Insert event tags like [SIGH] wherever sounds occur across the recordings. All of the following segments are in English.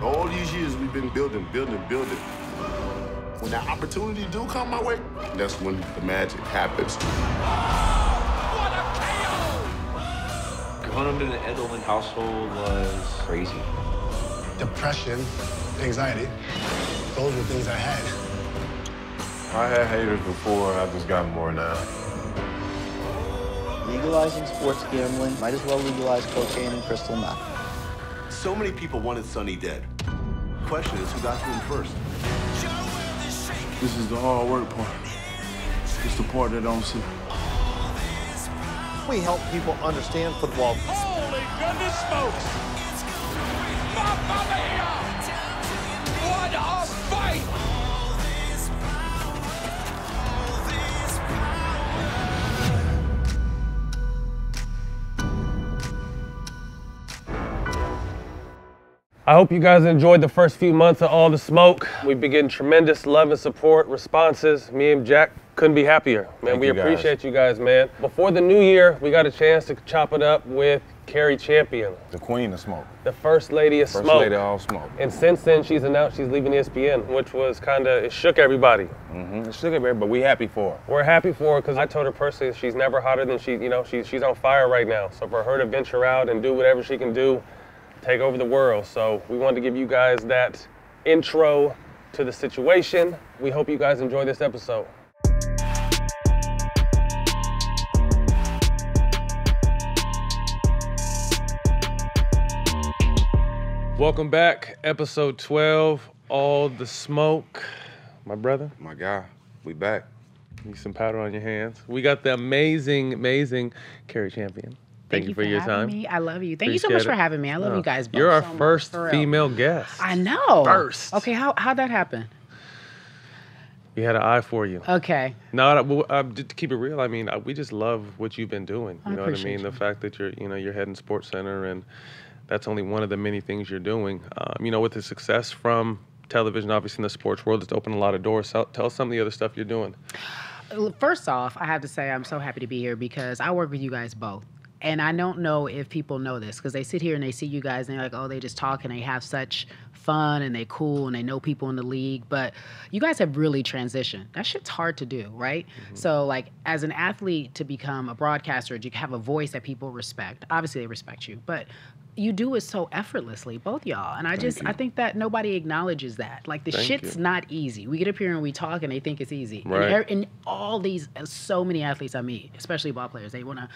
All these years we've been building, building, building. When that opportunity do come my way, that's when the magic happens. Growing up in an Edelman household was crazy. Depression, anxiety, those were things I had. I had haters before, I've just got more now. Legalizing sports gambling, might as well legalize cocaine and crystal meth. So many people wanted Sonny dead. Question is, who got to him first? This is the hard work part. It's the part that don't see. We help people understand football. Holy goodness smokes! Mamma mia! I hope you guys enjoyed the first few months of All the Smoke. We've been getting tremendous love and support, responses. Me and Jack couldn't be happier. Man, Thank we you, appreciate you guys, man. Before the new year, we got a chance to chop it up with Cari Champion, The queen of smoke. the first lady of First smoke. lady of all smoke. And since then, she's announced she's leaving ESPN, which was kind of, it shook everybody. Mm-hmm. It's sugar bear, but we happy for her. We're happy for her because I told her personally she's never hotter than she, you know, she's, she's on fire right now. So for her to venture out and do whatever she can do, take over the world. So we wanted to give you guys that intro to the situation. We hope you guys enjoy this episode. Welcome back, episode 12, All the Smoke. My brother, My guy, we back. Need some powder on your hands. We got the amazing, amazing Cari Champion. Thank, you for, your time. Me. I love you. Thank you so Appreciate much for having me. I love No, you guys both You're our so first female guest. I know. First. Okay, how how'd that happen? We had an eye for you. Okay. No, well, uh, to keep it real, I mean, uh, we just love what you've been doing. I You know what I appreciate mean? The fact that you're, you know, you're heading Sports Center, and that's only one of the many things you're doing. Um, you know, with the success from television, obviously in the sports world, it's opened a lot of doors. So tell us some of the other stuff you're doing. First off, I have to say I'm so happy to be here because I work with you guys both. And I don't know if people know this because they sit here and they see you guys and they're like, oh, they just talk and they have such fun and they cool and they know people in the league. But you guys have really transitioned. That shit's hard to do, right? So, like, as an athlete to become a broadcaster, you have a voice that people respect. Obviously, they respect you, but you do it so effortlessly, both y'all. And I just, I think that nobody acknowledges that. Like, the Thank shit's you. not easy. We get up here and we talk and they think it's easy. And Right. er- and all these uh, so many athletes I meet, especially ball players, they want to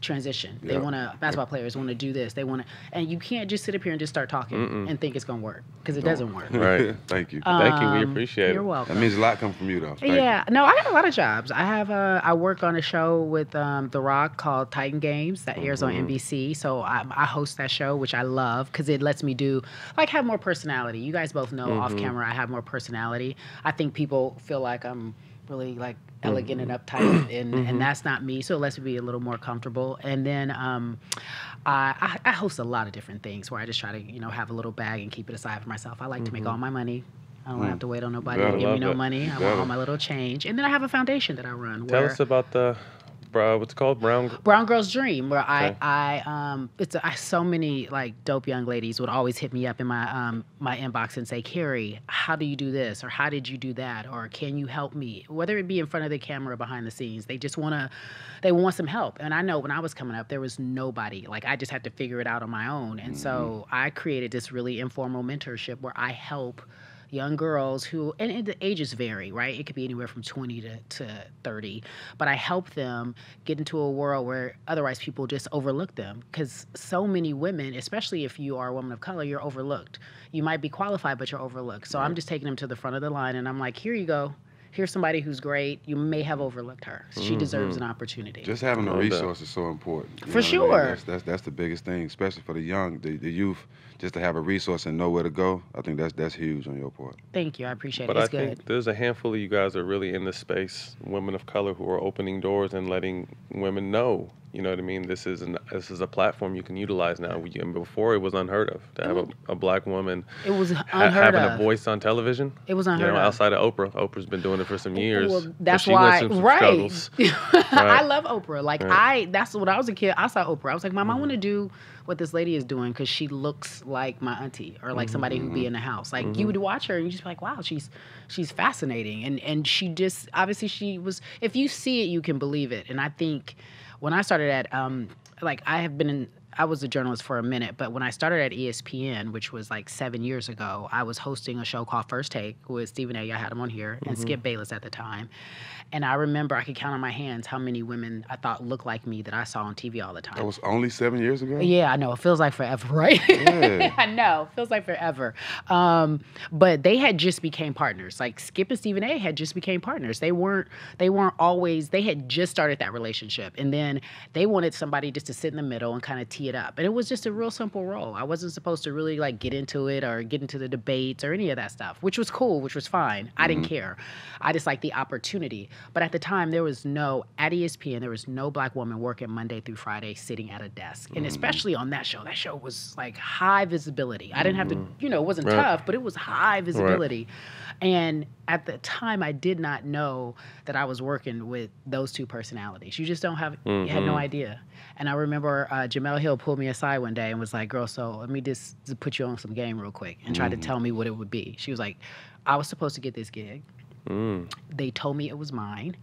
transition. They Yeah. want to basketball players want to do this. They want to, and you can't just sit up here and just start talking and think it's gonna work because it doesn't work. [LAUGHS] Right. Thank you. Thank you. We Um, appreciate You're it. welcome. that means a lot coming from you, though. Thank yeah, no, I got a lot of jobs. I have uh, I work on a show with um, The Rock called Titan Games that airs on NBC. So I, I host that show, which I love because it lets me do like have more personality. You guys both know off camera I have more personality. I think people feel like I'm really like mm-hmm. elegant and uptight, and, and mm-hmm. that's not me. So it lets me be a little more comfortable. And then um, I, I, host a lot of different things where I just try to you know have a little bag and keep it aside for myself. I like to make mm-hmm. all my money. I don't mm. have to wait on nobody Yeah, to give me no it. money. I want all my little change. And then I have a foundation that I run. Tell us about the, bro, what's it called? Brown. Brown Girl's Dream, where Okay. I, I, um, it's a, I, so many like dope young ladies would always hit me up in my, um, my inbox and say, Cari, how do you do this, or how did you do that, or can you help me? Whether it be in front of the camera or behind the scenes, they just wanna, they want some help. And I know when I was coming up, there was nobody. Like I just had to figure it out on my own. And so I created this really informal mentorship where I help young girls who and, and the ages vary right? It could be anywhere from 20 to, to 30 but i help them get into a world where otherwise people just overlook them because so many women especially if you are a woman of color you're overlooked. You might be qualified but you're overlooked. So i'm just taking them to the front of the line and i'm like here you go. Here's somebody who's great. You may have overlooked her. She deserves mm-hmm. an opportunity. Just having the Love resource is so important. you For know what I mean? sure. That's, that's that's the biggest thing, especially for the young, the, the youth. Just to have a resource and know where to go, I think that's that's huge on your part. thank you i appreciate But it I it's good think there's a handful of you guys that are really in this space, women of color who are opening doors and letting women know, you know what I mean. This is an this is a platform you can utilize now. We, and before it was unheard of to have a, a black woman. It was ha- having of. a voice on television. It was You unheard know, of. outside of Oprah. Oprah's been doing it for some years. Well, that's why, right? struggles. [LAUGHS] I love Oprah. Like Right. I, that's when I was a kid. I saw Oprah. I was like, Mom, I Mm-hmm. want to do what this lady is doing because she looks like my auntie or like somebody who'd Mm-hmm. be in the house. Like you would watch her and you just be like, wow, she's she's fascinating. And and she just obviously she was. If you see it, you can believe it. And I think when I started at um like I have been in. I was a journalist for a minute, but when I started at ESPN, which was like seven years ago, I was hosting a show called First Take with Stephen A. I had him on here, and Skip Bayless at the time. And I remember I could count on my hands how many women I thought looked like me that I saw on TV all the time. That was only seven years ago. Yeah, I know. It feels like forever, [LAUGHS] right? Yeah. [LAUGHS] I know. It feels like forever. Um, but they had just became partners. Like Skip and Stephen A had just became partners. They weren't they weren't always they had just started that relationship. And then they wanted somebody just to sit in the middle and kind of tee it up. And it was just a real simple role. I wasn't supposed to really like get into it or get into the debates or any of that stuff, which was cool, which was fine. I didn't mm-hmm. care. I just liked the opportunity. But at the time there was no at ESPN, there was no black woman working Monday through Friday sitting at a desk. And mm-hmm. especially on that show. That show was like high visibility. I didn't have to, mm-hmm. you know, it wasn't Right. tough, but it was high visibility. And at the time I did not know that I was working with those two personalities. You just don't have you had no idea. And I remember uh, Jemele Hill pulled me aside one day and was like, "Girl, so let me just, just put you on some game real quick," and tried to tell me what it would be. She was like, "I was supposed to get this gig. They told me it was mine.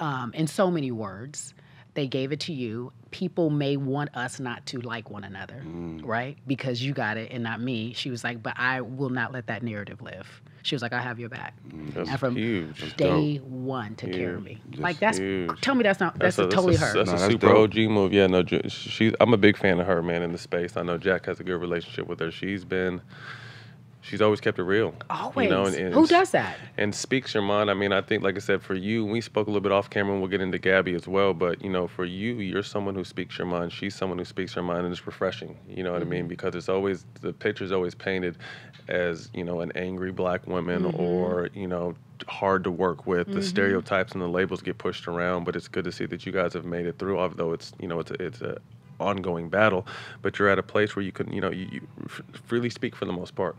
Um, in so many words, they gave it to you. People may want us not to like one another, mm. right? Because you got it and not me. She was like, but I will not let that narrative live. She was like, I have your back. Mm, that's and from huge. Day dope. one to care of me. Just like that's huge. tell me that's not that's, a, a, totally a, her. That's No, a that's super dope. OG move. Yeah, no, J- she. I'm a big fan of her, man, in the space. I know Jack has a good relationship with her. She's been, she's always kept it real. Always. You know, and, and Who does that? and speaks your mind. I mean, I think, like I said, for you, we spoke a little bit off camera, and we'll get into Gabby as well. But you know, for you, you're someone who speaks your mind. She's someone who speaks her mind, and it's refreshing. You know what I mean? Mm-hmm. Because it's always the picture's always painted as you know an angry black woman mm-hmm. or you know hard to work with. The mm-hmm. stereotypes and the labels get pushed around, but it's good to see that you guys have made it through. Although it's you know it's a, it's a ongoing battle, but you're at a place where you can you know you, you f- freely speak for the most part.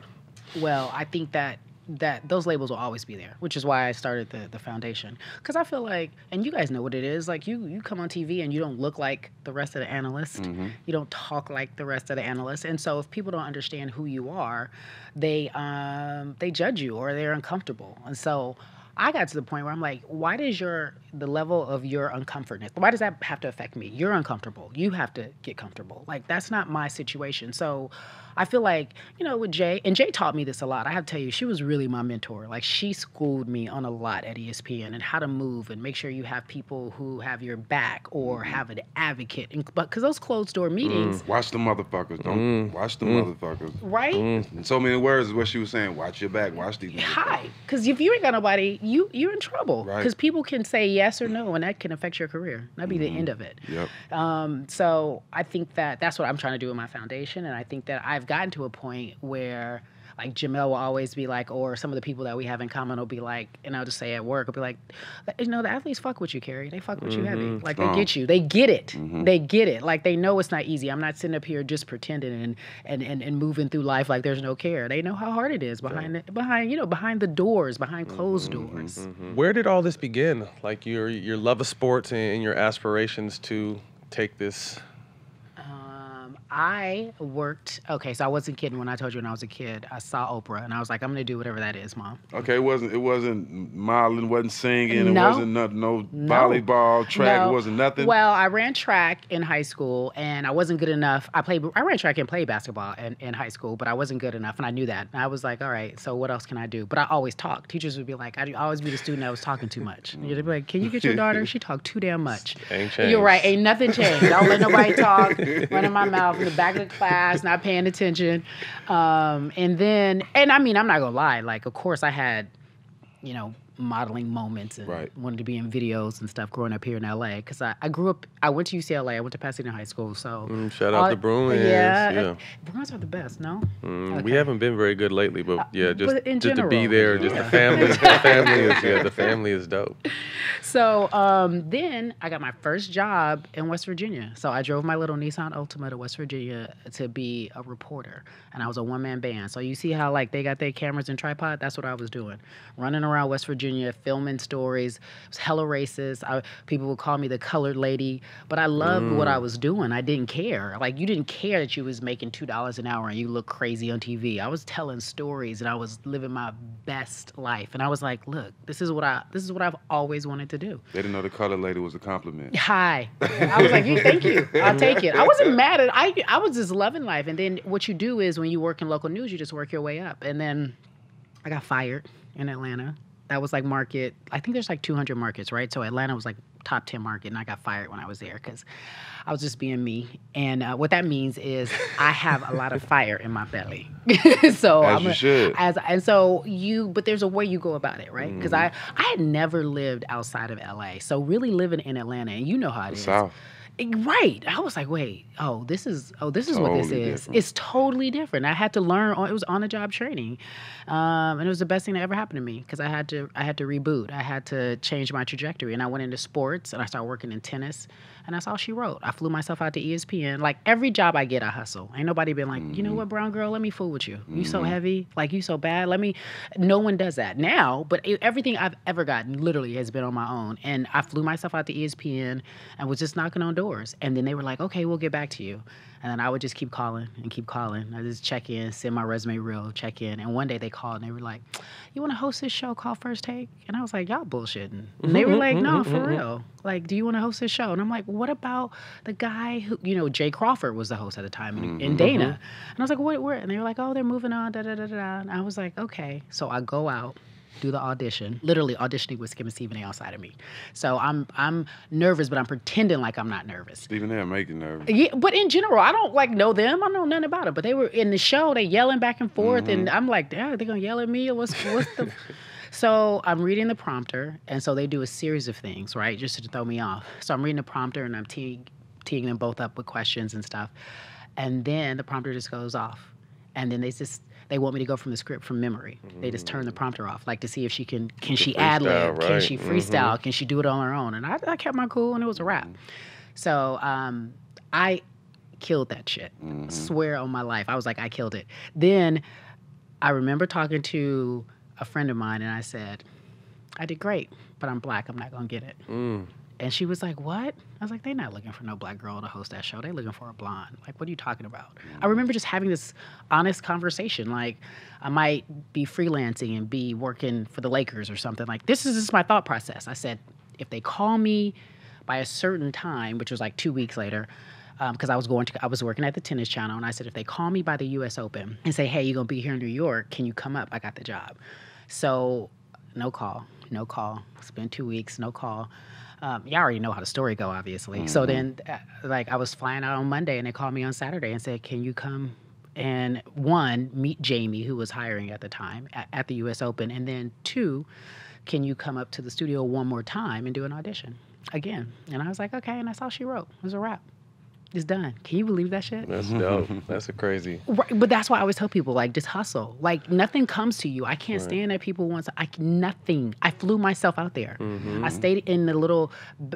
Well, I think that that those labels will always be there, which is why I started the the foundation. Because I feel like, and you guys know what it is. Like you you come on TV and you don't look like the rest of the analysts. You don't talk like the rest of the analysts. And so if people don't understand who you are, they um they judge you or they're uncomfortable. And so. I got to the point where I'm like, why does your the level of your uncomfortness? Why does that have to affect me? You're uncomfortable. You have to get comfortable. Like that's not my situation. So I feel like, you know, with Jay, and Jay taught me this a lot. I have to tell you, she was really my mentor. Like she schooled me on a lot at ESPN and how to move and make sure you have people who have your back or mm-hmm. have an advocate. And, but because those closed door meetings, mm, Watch the motherfuckers. Don't mm, watch the mm. motherfuckers. right? In so many words is what she was saying. Watch your back. Watch these. Hi, because if you ain't got nobody, you you're in trouble. Right. Because people can say yes or no, and that can affect your career. That'd be the end of it. Yep. Um, so I think that that's what I'm trying to do with my foundation, and I think that I've gotten to a point where like Jemele will always be like, or some of the people that we have in common will be like, and I'll just say at work, I'll be like, you know, the athletes fuck with you, Cari. They fuck with you heavy. Mm-hmm. Like they get you. They get it. Mm-hmm. They get it. Like they know it's not easy. I'm not sitting up here just pretending and and, and, and moving through life like there's no care. They know how hard it is behind the, behind you know behind the doors, behind mm-hmm. closed doors. Where did all this begin? Like your your love of sports and your aspirations to take this. I worked. Okay, so I wasn't kidding when I told you when I was a kid. I saw Oprah, and I was like, I'm gonna do whatever that is, mom. Okay, it wasn't it wasn't modeling, wasn't singing, No. it wasn't no, no, No. volleyball, track, No. it wasn't nothing. Well, I ran track in high school, and I wasn't good enough. I played. I ran track and played basketball in, in high school, but I wasn't good enough, and I knew that. And I was like, all right, so what else can I do? But I always talk. Teachers would be like, I'd always be the student that was talking too much. And you'd be like, Can you get your daughter? [LAUGHS] She talked too damn much. Ain't changed. You're right. Ain't nothing changed. Don't let nobody talk, [LAUGHS] running my mouth in the back of the class, not paying attention. Um, and then, and I mean, I'm not gonna lie. Like, of course, I had, you know, modeling moments and Right. wanted to be in videos and stuff growing up here in LA. Because I, I grew up, I went to UCLA. I went to Pasadena High School. So Mm, shout out all- to Bruins, Yeah, yeah. Bruins are the best. No. Mm, We haven't been very good lately, but yeah, just but just to be general. there, just the family, [LAUGHS] the family is yeah, the family is dope. [LAUGHS] so um, then I got my first job in West Virginia. So I drove my little Nissan Altima to West Virginia to be a reporter, and I was a one man band. So you see how like they got their cameras and tripod? That's what I was doing, running around West Virginia, filming stories. It was hella racist. I, people would call me the colored lady, but I loved what I mm. was doing. I didn't care. Like you didn't care that you was making two dollars an hour and you look crazy on TV. I was telling stories and I was living my best life. And I was like, look, this is what I this is what I've always wanted to do. They didn't know the colored lady was a compliment. Hi. I was like, "You- thank you. [LAUGHS] I'll take it. I wasn't mad at I I was just loving life. And then what you do is when you work in local news, you just work your way up. And then I got fired in Atlanta. That was like market. I think there's like 200 markets, right? So Atlanta was like top 10 market, and I got fired when I was there because I was just being me. And uh, what that means is [LAUGHS] I have a lot of fire in my belly. [LAUGHS] so As I'm you a- should. As and so you, but there's a way you go about it, right? Because Mm-hmm. I I had never lived outside of LA, so really living in Atlanta, and you know how it The is. South. Right. I was like, wait, oh, this is oh, this is what this is. different. It's totally different. I had to learn. It was on the job training, um, and it was the best thing that ever happened to me because I had to I had to reboot. I had to change my trajectory, and I went into sports and I started working in tennis, and that's all she wrote. I flew myself out to ESPN. Like every job I get, I hustle. Ain't nobody been like, you know mm-hmm. what, brown girl, let me fool with you. You so mm-hmm. heavy, like you so bad. Let me. No one does that now, but everything I've ever gotten literally has been on my own, and I flew myself out to ESPN and was just knocking on doors, and then they were like, okay, we'll get back to you. And then I would just keep calling and keep calling. I just check in, send my resume reel, check in. And one day they called and they were like, You want to host this show called First Take? And I was like, Y'all bullshitting. And they were mm-hmm, like, No, mm-hmm, for mm-hmm. real. Like, do you want to host this show? And I'm like, What about the guy who, you know, Jay Crawford was the host at the time in, in Dana. And I was like, What, where? And they were like, Oh, they're moving on, da da da da. And I was like, Okay. So I go out do the audition, literally auditioning with Skip and Stephen A outside of me. So I'm I'm nervous, but I'm pretending like I'm not nervous. Stephen A. make you nervous. Yeah, but in general, I don't like know them. I know nothing about them. But they were in the show. They yelling back and forth, and mm-hmm. I'm like, yeah, they gonna yell at me or what's what's the? [LAUGHS] so I'm reading the prompter, and so they do a series of things, right, just to throw me off. So I'm reading the prompter, and I'm teeing, teeing them both up with questions and stuff, and then the prompter just goes off, and then they just. They want me to go from the script from memory. They just turn the mm. prompter off, like to see if she can can she ad lib, freestyle, can she freestyle, mm-hmm. can she do it on her own? And I, I kept my cool, and it was a wrap. Mm-hmm. So um, I killed that shit. Mm-hmm. Swear on my life. I was like, I killed it. Then I remember talking to a friend of mine and I said, I did great, but I'm black. I'm not going to get it. Mm. And she was like, What? I was like, They're not looking for no black girl to host that show. They're looking for a blonde. Like, what are you talking about? I mm. remember just having this honest conversation. Like, I might be freelancing and be working for the Lakers or something. Like, this is just my thought process. I said, If they call me by a certain time, which was like two weeks later, um, because I was going to, I was working at the tennis channel, and I said, if they call me by the U.S. Open and say, hey, you're gonna be here in New York, can you come up? I got the job. So, no call, no call. It's been two weeks, no call. Um, y'all already know how the story go, obviously. So then, uh, like, I was flying out on Monday, and they called me on Saturday and said, can you come and one meet Jamie, who was hiring at the time at, at the U.S. Open, and then two, can you come up to the studio one more time and do an audition again? And I was like, okay, and that's all she wrote. It was a wrap. It's done. Can you believe that shit? That's mm-hmm. dope. That's a crazy. Right, but that's why I always tell people like just hustle. Like nothing comes to you. I can't stand that people want. To, I nothing. I flew myself out there. Mm-hmm. I stayed in the little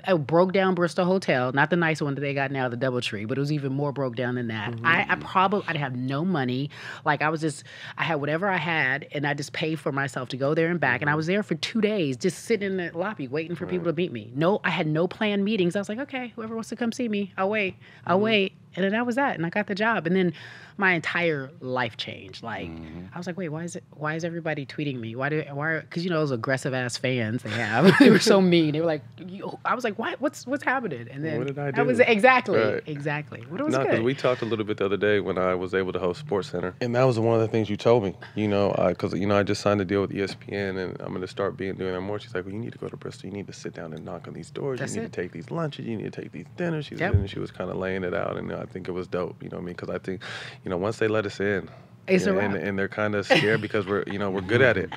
uh, broke down Bristol hotel, not the nice one that they got now, the DoubleTree, but it was even more broke down than that. I, I mm-hmm. probably I'd have no money. Like I was just I had whatever I had, and I just paid for myself to go there and back. And I was there for two days, just sitting in the lobby waiting for people to meet me. No, I had no planned meetings. I was like, okay, whoever wants to come see me, I'll wait. I'll mm-hmm. wait. And then that was that. And I got the job. And then my entire life changed. Like mm-hmm. I was like, wait, why is it why is everybody tweeting me? Why do why because you know those aggressive ass fans they have. [LAUGHS] they were so mean. They were like you, I was like, what what's what's happening? And then What did I do? That was exactly. Right. Exactly. But it was No, because good. we talked a little bit the other day when I was able to host Sports Center, and that was one of the things you told me. You know, because you know I just signed a deal with ESPN, and I'm going to start being doing that more. She's like, "Well, you need to go to Bristol. You need to sit down and knock on these doors. That's you need it. to take these lunches. You need to take these dinners." She Yep. and she was kind of laying it out, and I think it was dope. You know what I mean? Because I think, you know, once they let us in, It's a and, wrap. and, and they're kind of scared because we're you know we're good at it.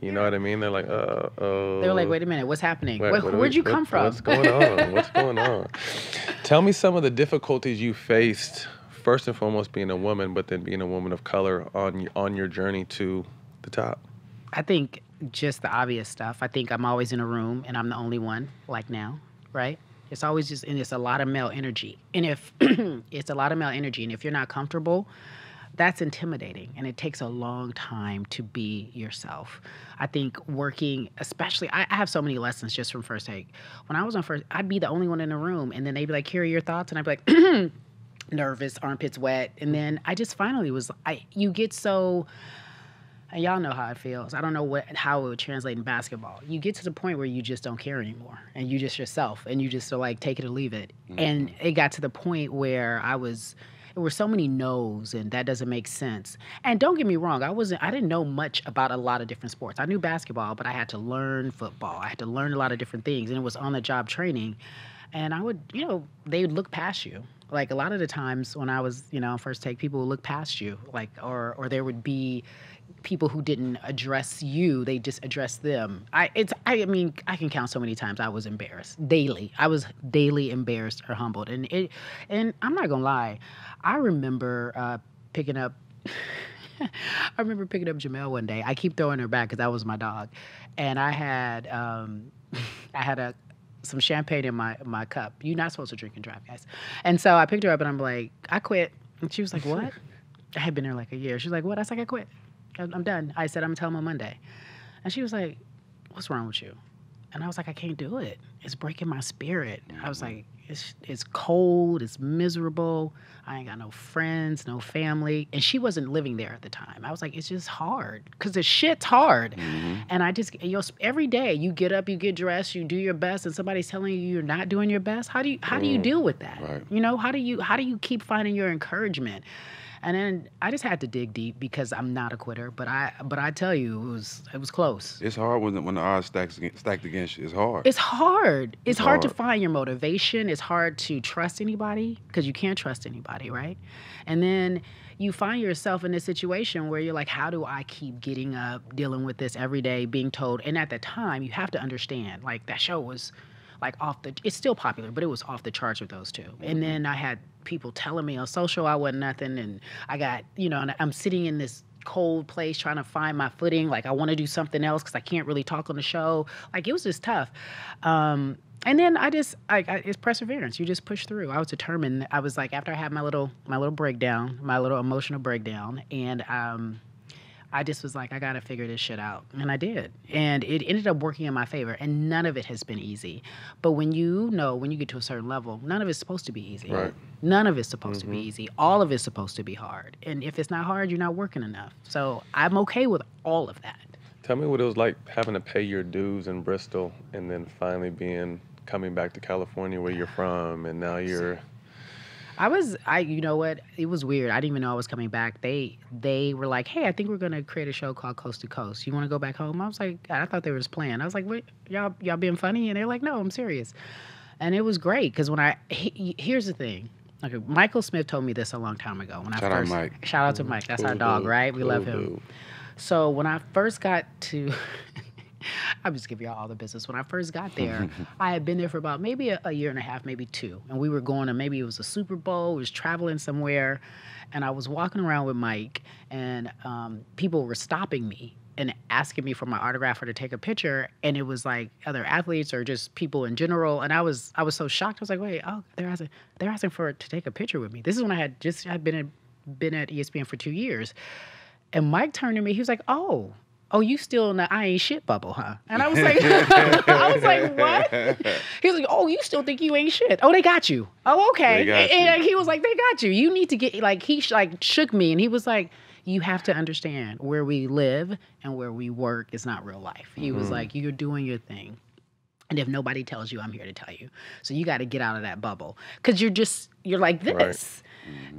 You know what I mean? They're like, uh, oh. they were like, wait a minute, what's happening? Wait, Where, what do where'd we- you what- come from? What's going on? What's [LAUGHS] going on? Tell me some of the difficulties you faced. First and foremost, being a woman, but then being a woman of color on on your journey to the top. I think just the obvious stuff. I think I'm always in a room and I'm the only one, like now, right? It's always just, and it's a lot of male energy. And if [CLEARS THROAT] it's a lot of male energy, and if you're not comfortable, that's intimidating and it takes a long time to be yourself. I think working, especially, I, I have so many lessons just from first take. When I was on first, I'd be the only one in the room, and then they'd be like, "Here are your thoughts," and I'd be like, [CLEARS THROAT] nervous, armpits wet, and then I just finally was. I you get so. And y'all know how it feels. I don't know what how it would translate in basketball. You get to the point where you just don't care anymore, and you just yourself, and you just are like take it or leave it. Mm-hmm. And it got to the point where I was there were so many no's and that doesn't make sense and don't get me wrong i wasn't i didn't know much about a lot of different sports i knew basketball but i had to learn football i had to learn a lot of different things and it was on the job training and i would you know they would look past you like a lot of the times when i was you know first take people would look past you like or or there would be people who didn't address you they just addressed them i it's i mean i can count so many times i was embarrassed daily i was daily embarrassed or humbled and it and i'm not gonna lie i remember uh picking up [LAUGHS] I remember picking up Jemele one day. I keep throwing her back because that was my dog, and I had um, [LAUGHS] I had a some champagne in my my cup. You're not supposed to drink and drive, guys. And so I picked her up and I'm like, I quit. And she was like, What? [LAUGHS] I had been there like a year. She's like, What? I was like, I quit. I'm done. I said, I'm gonna tell him on Monday. And she was like, What's wrong with you? And I was like, I can't do it. It's breaking my spirit. I was like, mm-hmm. it's it's cold, it's miserable. I ain't got no friends, no family. And she wasn't living there at the time. I was like, it's just hard. Cause the shit's hard. Mm-hmm. And I just you know, every day you get up, you get dressed, you do your best, and somebody's telling you you're not doing your best. How do you how do you deal with that? Right. You know, how do you how do you keep finding your encouragement? And then I just had to dig deep because I'm not a quitter. But I but I tell you, it was it was close. It's hard when the, when the odds stacks against, stacked against you. It's hard. It's hard. It's, It's hard, to find your motivation. It's hard to trust anybody because you can't trust anybody, right? And then you find yourself in this situation where you're like, how do I keep getting up, dealing with this every day, being told? And at the time, you have to understand, like that show was like off the it's still popular but it was off the charts with those two. And then i had people telling me on social i wasn't nothing and i got you know and i'm sitting in this cold place trying to find my footing like i want to do something else because i can't really talk on the show. Like it was just tough. Um, and then i just I it's perseverance. You just push through. I was determined. I was like after i had my little my little breakdown my little emotional breakdown and um I just was like, I gotta figure this shit out. And I did. And it ended up working in my favor. And none of it has been easy. But when you know, when you get to a certain level, none of it's supposed to be easy. Right. None of it's supposed to be mm-hmm. easy. All of it's supposed to be hard. And if it's not hard, you're not working enough. So I'm okay with all of that. Tell me what it was like having to pay your dues in Bristol and then finally being coming back to California where you're from and now you're I was I you know what? It was weird. I didn't even know I was coming back. They they were like, "Hey, I think we're going to create a show called Coast to Coast. You want to go back home?" I was like, I thought they were just playing. I was like, "What? Y'all y'all being funny?" And they're like, "No, I'm serious." And it was great cuz when I he, here's the thing. Okay, Michael Smith told me this a long time ago when Shout I out first Mike. Shout out to Mike. That's our dog, dude. right? We love him. dude. So when I first got to, [LAUGHS] [LAUGHS] I'm just giving y'all all the business. When I first got there, I had been there for about maybe a, a year and a half, maybe two, and we were going to maybe it was a Super Bowl, we was traveling somewhere, and I was walking around with Mike, and um, people were stopping me and asking me for my autograph or to take a picture, and it was like other athletes or just people in general, and I was I was so shocked. I was like, wait, oh, they're asking they're asking for to take a picture with me. This is when I had just i'd been been at ESPN for two years. And Mike turned to me. He was like, "Oh, oh, you still in the I ain't shit bubble, huh?" And I was like, [LAUGHS] "I was like, what?" [LAUGHS] He was like, "Oh, you still think you ain't shit? Oh, they got you. Oh, okay." And, and he was like, "They got you. You need to get like he sh- like shook me, and he was like." You have to understand where we live and where we work is not real life. He was like, You're doing your thing. And if nobody tells you, I'm here to tell you. So you got to get out of that bubble because you're just, you're like this.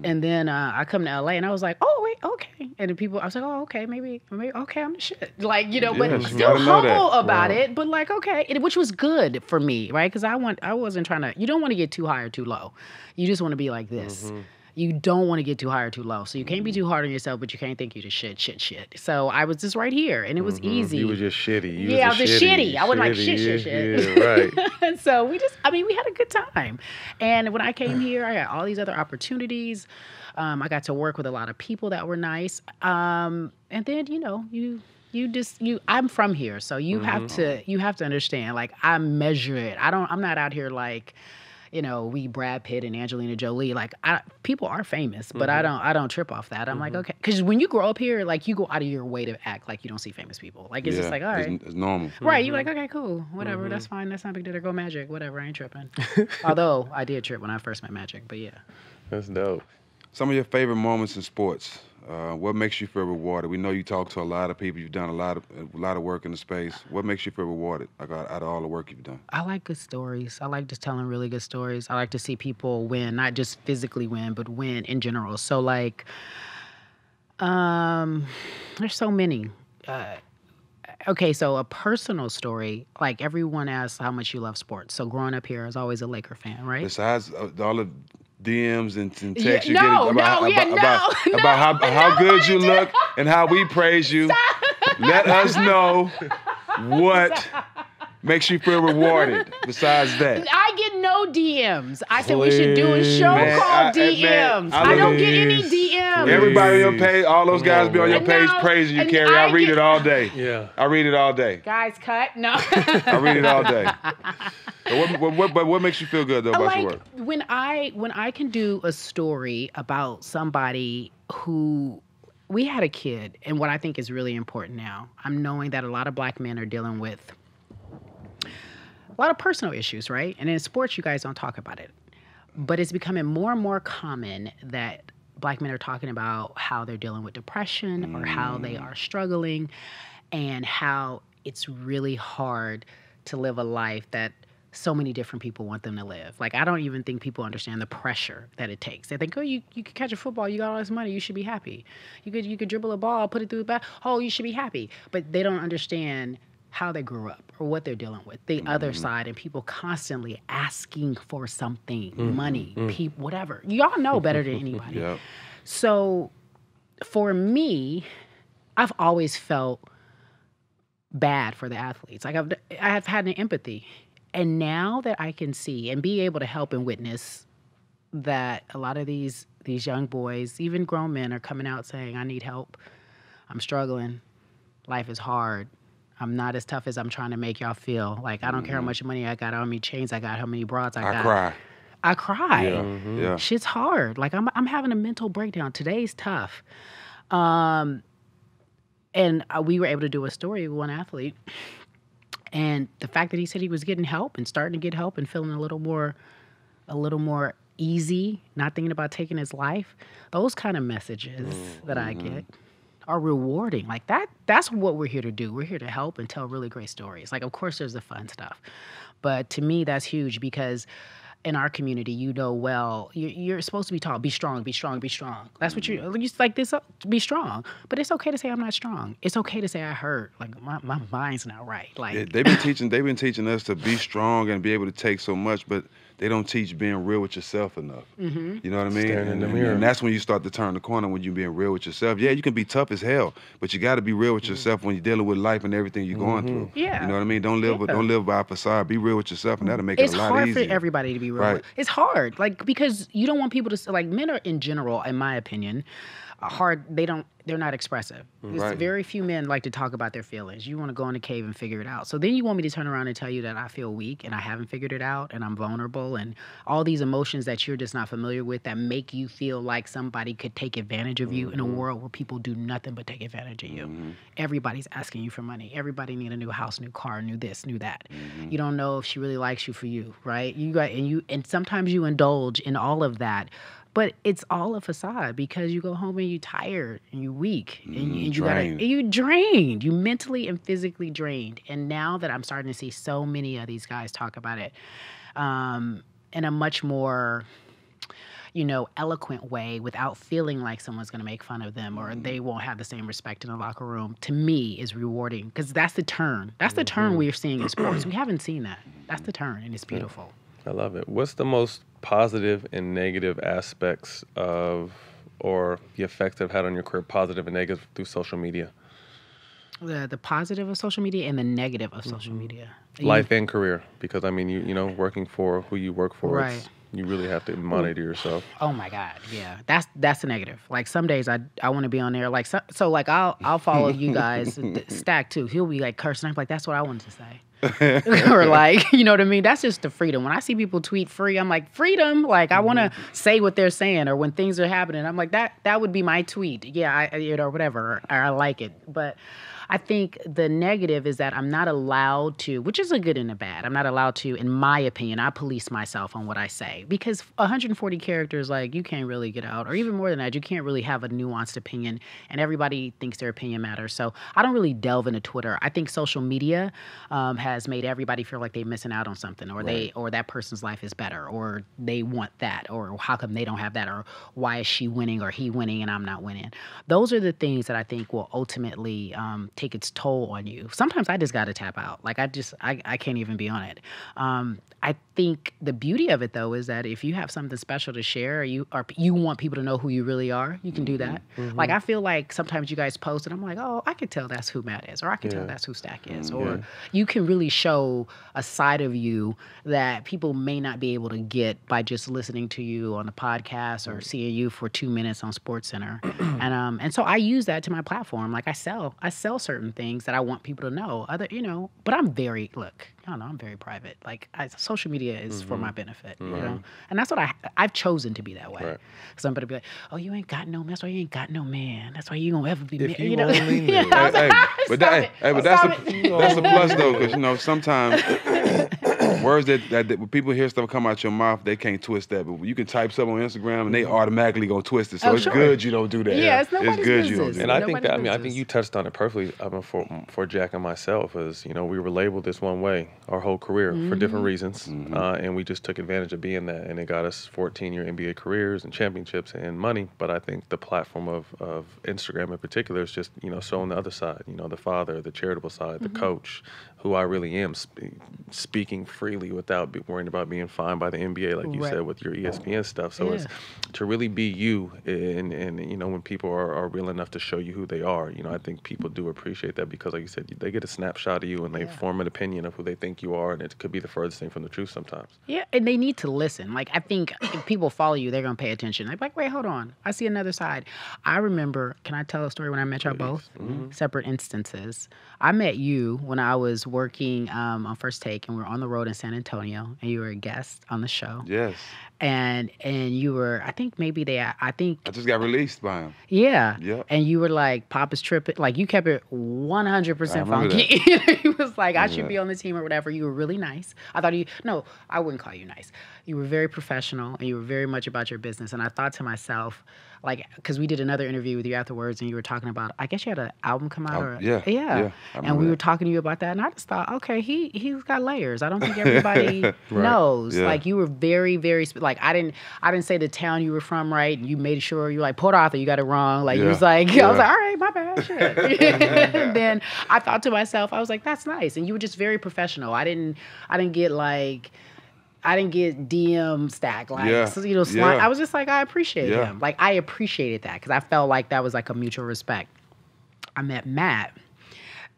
And then uh, I come to LA and I was like, oh, wait, okay. And the people, I was like, oh, okay, maybe, maybe, okay, I'm the shit. Like, you know, but Yes, you still gotta know that. humble about Wow. it. But like, okay, and, which was good for me, right? Because I want, I wasn't trying to, you don't want to get too high or too low. You just want to be like this. You don't want to get too high or too low. So you can't be too hard on yourself, but you can't think you the shit, shit, shit. So I was just right here and it was easy. you were just shitty. You Yeah, I was was just just shitty. I wasn't like, shit, shit, shit. Yeah, right. and [LAUGHS] so we just, I mean, we had a good time. And when I came here, I had all these other opportunities. Um, I got to work with a lot of people that were nice. Um, and then, you know, you you just you I'm from here, so you have Mm-hmm. to you have to understand. Like I measure it. I don't I'm not out here like you know, we Brad Pitt and Angelina Jolie. Like, I, people are famous, but Mm-hmm. I don't. I don't trip off that. I'm like, okay, because when you grow up here, like, you go out of your way to act like you don't see famous people. Like, it's yeah, just like, all right, it's, it's normal. right? You're Mm-hmm. like, okay, cool, whatever, that's fine. That's not big deal. Go Magic, whatever. I ain't tripping. [LAUGHS] Although I did trip when I first met Magic, but yeah. That's dope. Some of your favorite moments in sports. Uh, what makes you feel rewarded? We know you talk to a lot of people. You've done a lot of a lot of work in the space. What makes you feel rewarded? Like out, out of all the work you've done. I like good stories. I like just telling really good stories. I like to see people win, not just physically win, but win in general. So like, um, there's so many. Uh, okay, so a personal story. Like everyone asks how much you love sports. So growing up here, I was always a Laker fan, right? Besides uh, all the DMs and, and Yeah, texts you no, get about, no, yeah, about, about, [LAUGHS] no, about how, no, how no, good you no. look and how we praise you. Let us know [LAUGHS] what makes you feel rewarded. Besides that. I get no DMs. I said we should do a show Man, called I- eh, man, DMs. I I, don't get any DMs. Everybody on your page, all those guys be on your And page now- praising you, and Cari. I I read get- it all day. Yeah. I read it all day. Guys, cut. No. [LAUGHS] I read it all day. [LAUGHS] But what, what, what, but what makes you feel good though about your work? when I when I can do a story about somebody who we had a kid, and what I think is really important now, I'm knowing that a lot of black men are dealing with a lot of personal issues, right? And in sports, you guys don't talk about it, but it's becoming more and more common that black men are talking about how they're dealing with depression or how they mm. are struggling, and how it's really hard to live a life that so many different people want them to live. Like I don't even think people understand the pressure that it takes. They think, oh, you, you could catch a football, you got all this money, you should be happy. You could you could dribble a ball, put it through the back, oh, you should be happy. But they don't understand how they grew up or what they're dealing with. The other mm-hmm. side and people constantly asking for something, mm-hmm. money, mm-hmm. people, whatever. Y'all know better than [LAUGHS] anybody. Yep. So for me, I've always felt bad for the athletes. Like I've I've had an empathy. And now that I can see and be able to help and witness that a lot of these these young boys, even grown men are coming out saying I need help. I'm struggling. Life is hard. I'm not as tough as I'm trying to make y'all feel. Like I don't care how much money I got, how many chains I got, how many broads I, got. I got. cry. I cry. Yeah. Yeah. Shit's hard. Like I'm I'm having a mental breakdown. Today's tough. Um and uh, we were able to do a story with one athlete. And the fact that he said he was getting help and starting to get help and feeling a little more a little more easy, not thinking about taking his life, those kind of messages that I get are rewarding. Like that that's what we're here to do. We're here to help and tell really great stories. Like of course there's the fun stuff. But to me that's huge because in our community, you know well, you're, you're supposed to be taught, be strong, be strong, be strong. That's what you, you like this, uh, be strong. But it's okay to say I'm not strong. It's okay to say I hurt. Like my, my mind's not right. Like, They- They've been teaching. They've been teaching us to be strong and be able to take so much, but they don't teach being real with yourself enough. Mm-hmm. You know what I mean? Staring in and, the and- mirror. and that's when you start to turn the corner when you're being real with yourself. Yeah, you can be tough as hell, but you got to be real with yourself when you're dealing with life and everything you're going through. Mm-hmm. Yeah. You know what I mean? Don't live. Yeah. Don't live by a facade. Be real with yourself, and that'll make it's it a lot hard easier. for everybody to be real. Right. It's hard, like because you don't want people to like men are in general, in my opinion, hard. They don't. They're not expressive. Right. very few men like to talk about their feelings. You want to go in a cave and figure it out. So then you want me to turn around and tell you that I feel weak and I haven't figured it out and I'm vulnerable and all these emotions that you're just not familiar with that make you feel like somebody could take advantage of you in a mm-hmm. world where people do nothing but take advantage of you. Mm-hmm. Everybody's asking you for money. Everybody need a new house, new car, new this, new that. Mm-hmm. You don't know if she really likes you for you, right? You got and you and sometimes you indulge in all of that. But it's all a facade because you go home and you're tired and you're weak and, mm, you- and you gotta drained. you drained. You mentally and physically drained. And now that I'm starting to see so many of these guys talk about it, um, in a much more you know, eloquent way without feeling like someone's going to make fun of them or mm-hmm. they won't have the same respect in the locker room, to me is rewarding because that's the turn. That's the turn mm-hmm. we're seeing in sports. [CLEARS THROAT] We haven't seen that. That's the turn, and it's beautiful. I love it. What's the most positive and negative aspects of, or the effects they've had on your career, positive and negative through social media, The, the positive of social media and the negative of social Mm-hmm. media. You- life and career? Because I mean, you you know, working for who you work for, it's Right. you really have to monitor yourself. Oh my God, yeah, that's that's a negative. Like some days I I want to be on there. Like so, so like I'll I'll follow you [LAUGHS] guys Stak too. He'll be like cursing. I'm like that's what I wanted to say. [LAUGHS] or [LAUGHS] like [LAUGHS] you know what I mean. That's just the freedom. When I see people tweet free, I'm like freedom. Like I want to mm-hmm. say what they're saying, or when things are happening, I'm like that. That would be my tweet. Yeah, I you know whatever. Or I like it, but. I think the negative is that I'm not allowed to, which is a good and a bad. I'm not allowed to, in my opinion, I police myself on what I say because 140 characters, like you can't really get out, or even more than that, you can't really have a nuanced opinion, and everybody thinks their opinion matters. So I don't really delve into Twitter. I think social media um, has made everybody feel like they're missing out on something, or they, or that person's life is better, or they want that, or how come they don't have that, or why is she winning or he winning and I'm not winning. Those are the things that I think will ultimately um, take its toll on you. Sometimes I just got to tap out. Like I just I, I can't even be on it. Um, I think the beauty of it though is that if you have something special to share, or you or you want people to know who you really are, you can do that. Like I feel like sometimes you guys post and I'm like, oh, I can tell that's who Matt is, or I can tell that's who Stak is, or you can really show a side of you that people may not be able to get by just listening to you on the podcast or seeing you for two minutes on Sports Center, [CLEARS THROAT] and um and so I use that to my platform. Like I sell I sell certain things that I want people to know. Other you know, but I'm very look. I don't know. I'm very private. Like I, social media is for my mm-hmm. benefit, you know, and that's what I I've chosen to be that way. Right. Somebody be like, "Oh, you ain't got no. That's why you ain't got no man. That's why you gonna ever be If man." you know, only [LAUGHS] knew. Hey, hey, but that, hey, but that's Stop a that's a plus though, because you know sometimes [LAUGHS] [LAUGHS] words that, that, that when people hear stuff come out your mouth, they can't twist that. But you can type something on Instagram and they automatically gonna twist it. So Oh, it's sure. good you don't do that. Yeah, it's nobody's good you don't business. do And that. I think that I mean I think you touched on it perfectly. I mean, for for Jack and myself, is you know we were labeled this one way our whole career for different Mm-hmm. reasons, uh, and we just took advantage of being that, and it got us 14 year NBA careers and championships and money. But I think the platform of of Instagram in particular is just you know showing the other side, you know the father, the charitable side, Mm-hmm. the coach, who I really am, sp- speaking freely without be worrying about being fined by the NBA, like you Right. said with your ESPN stuff. So it's to really be you and and you know when people are, are real enough to show you who they are you know i think people do appreciate that because like you said they get a snapshot of you and they form an opinion of who they think you are and it could be the furthest thing from the truth sometimes Yeah, and they need to listen. Like I think if people follow you, they're gonna pay attention. They're like, wait, hold on, I see another side. I remember. Can I tell a story when I met y'all both? Mm-hmm. Separate instances. I met you when I was working um, on First Take, and we were on the road in San Antonio, and you were a guest on the show. Yes, And and you were, I think maybe they, I think I just got released by him. Yeah. Yeah. And you were like, Papa's tripping. Like, you kept it 100% I funky. [LAUGHS] he was like, I should Yeah. be on the team or whatever. You were really nice. I thought you, no, I wouldn't call you nice. You were very professional and you were very much about your business. And I thought to myself, like, because we did another interview with you afterwards and you were talking about, I guess you had an album come out. Al- or, yeah, Yeah. yeah, and we that. were talking to you about that. And I just thought, okay, he, he's got layers. I don't think [LAUGHS] everybody knows. Yeah. Like, you were very, very, like, I didn't, I didn't say the town you were from right. You made sure you were like, Port Arthur, you got it wrong. Like, you Yeah. was like, [LAUGHS] I was like, all right, my bad. Shit. and [LAUGHS] then I thought to myself, I was like, that's nice. And you were just very professional. I didn't, I didn't get like, I didn't get DM Stak like Yeah. you know slime. Yeah. I was just like I appreciate Yeah. him. Like I appreciated that because I felt like that was like a mutual respect. I met Matt.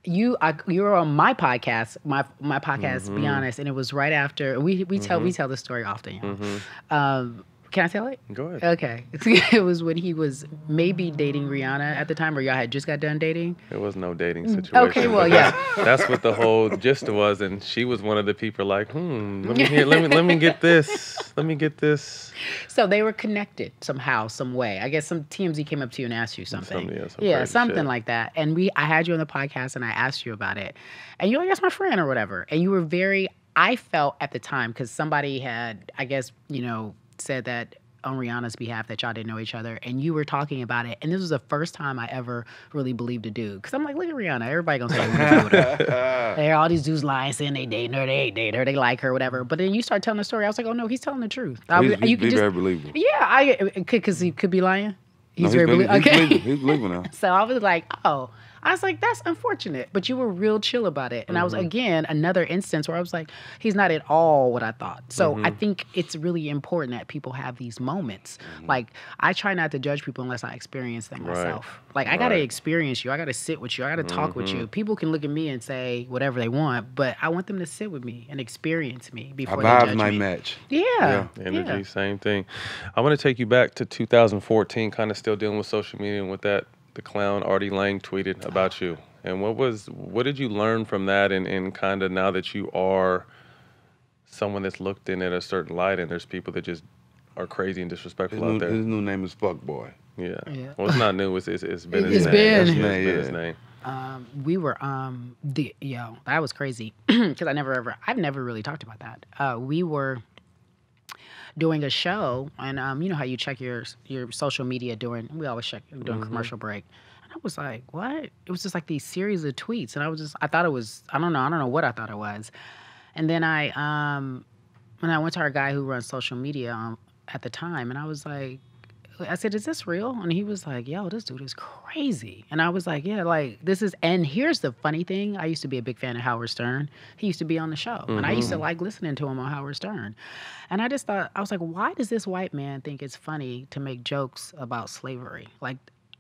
You I, you were on my podcast, my my podcast. Mm-hmm. Be honest, and it was right after we we tell we tell the story often. you know. Mm-hmm. Um, can I tell it? go ahead Okay, [LAUGHS] it was when he was maybe dating Rihanna at the time, or y'all had just got done dating. There was no dating situation. Mm, okay, well, yeah. That's, [LAUGHS] that's what the whole gist was, and she was one of the people like, hmm, let me hear, let me let me get this, let me get this. [LAUGHS] So they were connected somehow, some way. I guess some TMZ came up to you and asked you something. Some- yeah, some yeah, something shit. like that. And we, I had you on the podcast and I asked you about it, and you're like, "That's my friend" or whatever. And you were very. I felt at the time because somebody had, I guess, you know, said that on Rihanna's behalf that y'all didn't know each other, and you were talking about it. And this was the first time I ever really believed a dude because I'm like, look at Rihanna. Everybody gonna say [LAUGHS] they wanna her. There, all these dudes lying, saying they dating her, they ain't dating her, they like her, whatever. But then you start telling the story. I was like, oh no, he's telling the truth. I He's, you he's just- very believable. yeah, I uh, because he could be lying. He's No, very he's okay. believable. He's believable now. [LAUGHS] so I was like, oh, I was like, that's unfortunate, but you were real chill about it. And I was Mm-hmm. again another instance where I was like, he's not at all what I thought. So I Mm-hmm. think it's really important that people have these moments. Mm-hmm. Like I try not to judge people unless I experience them Right. myself. Like I gotta experience you. I gotta sit with you. I gotta talk with you. People can look at me and say whatever they want, but I want them to sit with me and experience me Our before they vibes judge might me. match. Yeah. Yeah. Energy, yeah. same thing. I want to take you back to 2014, kind of still dealing with social media and with that the clown Artie Lange tweeted about you. And what was what did you learn from that and, and kind of now that you are someone that's looked in at a certain light and there's people that just are crazy and His disrespectful new, out there. his new name is Fuckboy. Yeah. Yeah. Well, it's not new. It's, it's, it's been his It's name. been. It's His name, been his name. um, we were um the yo that was crazy [CLEARS THROAT] because I never ever I've never really talked about that. Uh, we were doing a show, and um, you know how you check your your social media during we always check during commercial break. And I was like, what? It was just like these series of tweets, and I was just I thought it was I don't know I don't know what I thought it was, and then I um when I went to our guy who runs social media um, at the time, and I was like, I said, "Is this real?" And he was like, "Yo, this dude is crazy." And I was like, "Yeah, like this is." And here's the funny thing: I used to be a big fan of Howard Stern. He used to be on the show, and I used to mm-hmm. like listening to him on Howard Stern. And I just thought, I was like, "Why does this white man think it's funny to make jokes about slavery?" Like.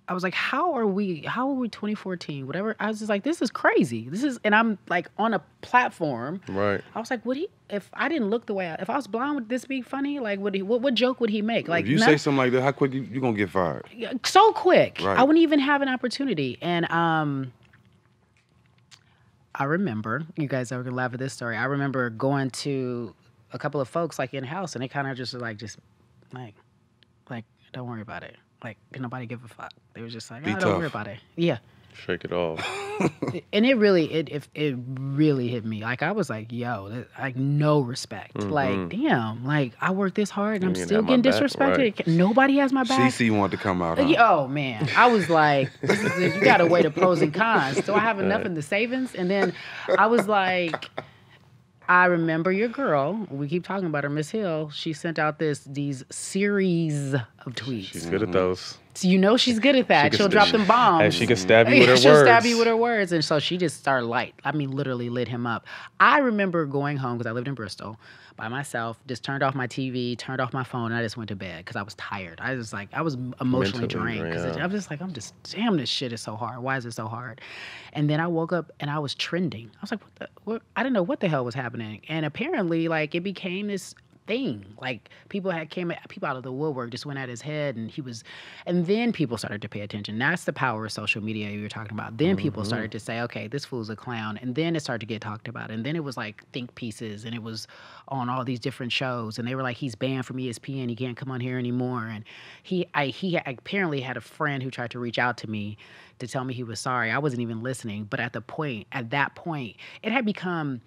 I was like, how are we, how are we 2014, whatever. I was just like, this is crazy. This is, and I'm like on a platform Right. I was like, would he? If I didn't look the way I, if I was blind, would this be funny? Like, would he? What, what joke would he make? Like, if you none- say something like that, how quick you, you gonna get fired? so quick. Right. I wouldn't even have an opportunity. And um, I remember you guys are gonna laugh at this story. I remember going to a couple of folks like in house, and they kind of just like, just like, like, don't worry about it. Like, can nobody give a fuck? They were just like, Be oh, don't worry about it. Yeah. Shake it off. [LAUGHS] and it really it, it it really hit me like i was like yo that, like no respect mm-hmm. like damn like i worked this hard and i'm You still have my getting back, disrespected right. nobody has my back CC wanted to come out. Uh, huh? Yeah, oh man i was like [LAUGHS] this is, you gotta weigh the pros and cons do i have enough in the savings and then i was like I remember your girl. We keep talking about her, Miss Hill. She sent out this these series of tweets. She's good at mm-hmm. those. So you know she's good at that. can She'll st- drop them bombs. And she can stab you [LAUGHS] with her She'll words. stab you with her words. And so she just started light. I mean, literally lit him up. I remember going home because I lived in Bristol by myself, just turned off my TV, turned off my phone, and I just went to bed because I was tired. I was like, I was emotionally Mentally drained because yeah. I was just like, I'm just, damn, this shit is so hard. Why is it so hard? And then I woke up and I was trending. I was like, what the, what? I didn't know what the hell was happening. And apparently, like, it became this thing. Like people had came people out of the woodwork just went at his head and he was and then people started to pay attention. That's the power of social media you were talking about. Then people Mm-hmm. started to say, okay, this fool's a clown. And then it started to get talked about. And then it was like think pieces and it was on all these different shows. And they were like, he's banned from ESPN. He can't come on here anymore. And he I he apparently had a friend who tried to reach out to me to tell me he was sorry. I wasn't even listening. But at the point, at that point, it had become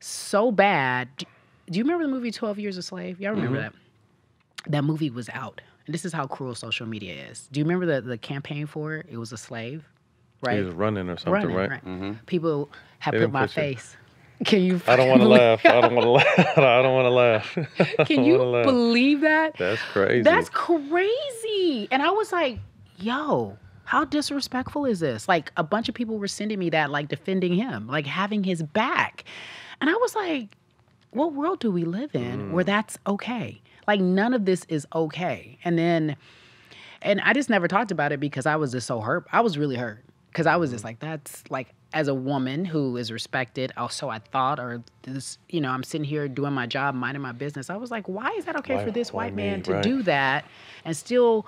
so bad. Do- Do you remember the movie 12 Years a Slave? Y'all remember Mm-hmm. that? That movie was out. And this is how cruel social media is. Do you remember the, the campaign for it? It was a slave, right? He was running or something, Running, right? People have They put my put you- face. [LAUGHS] Can you? I don't want to laugh. I don't want to [LAUGHS] laugh. [LAUGHS] I don't want to laugh. Can you laugh. believe that? That's crazy. That's crazy. And I was like, yo, how disrespectful is this? Like a bunch of people were sending me that, like defending him, like having his back. And I was like, what world do we live in Mm. where that's okay? Like none of this is okay. And then and I just never talked about it because I was just so hurt. I was really hurt because I was Mm. just like, that's like, as a woman who is respected, also I thought, or this, you know, I'm sitting here doing my job, minding my business. I was like, why is that okay Why- for this white me? man to Right. do that and still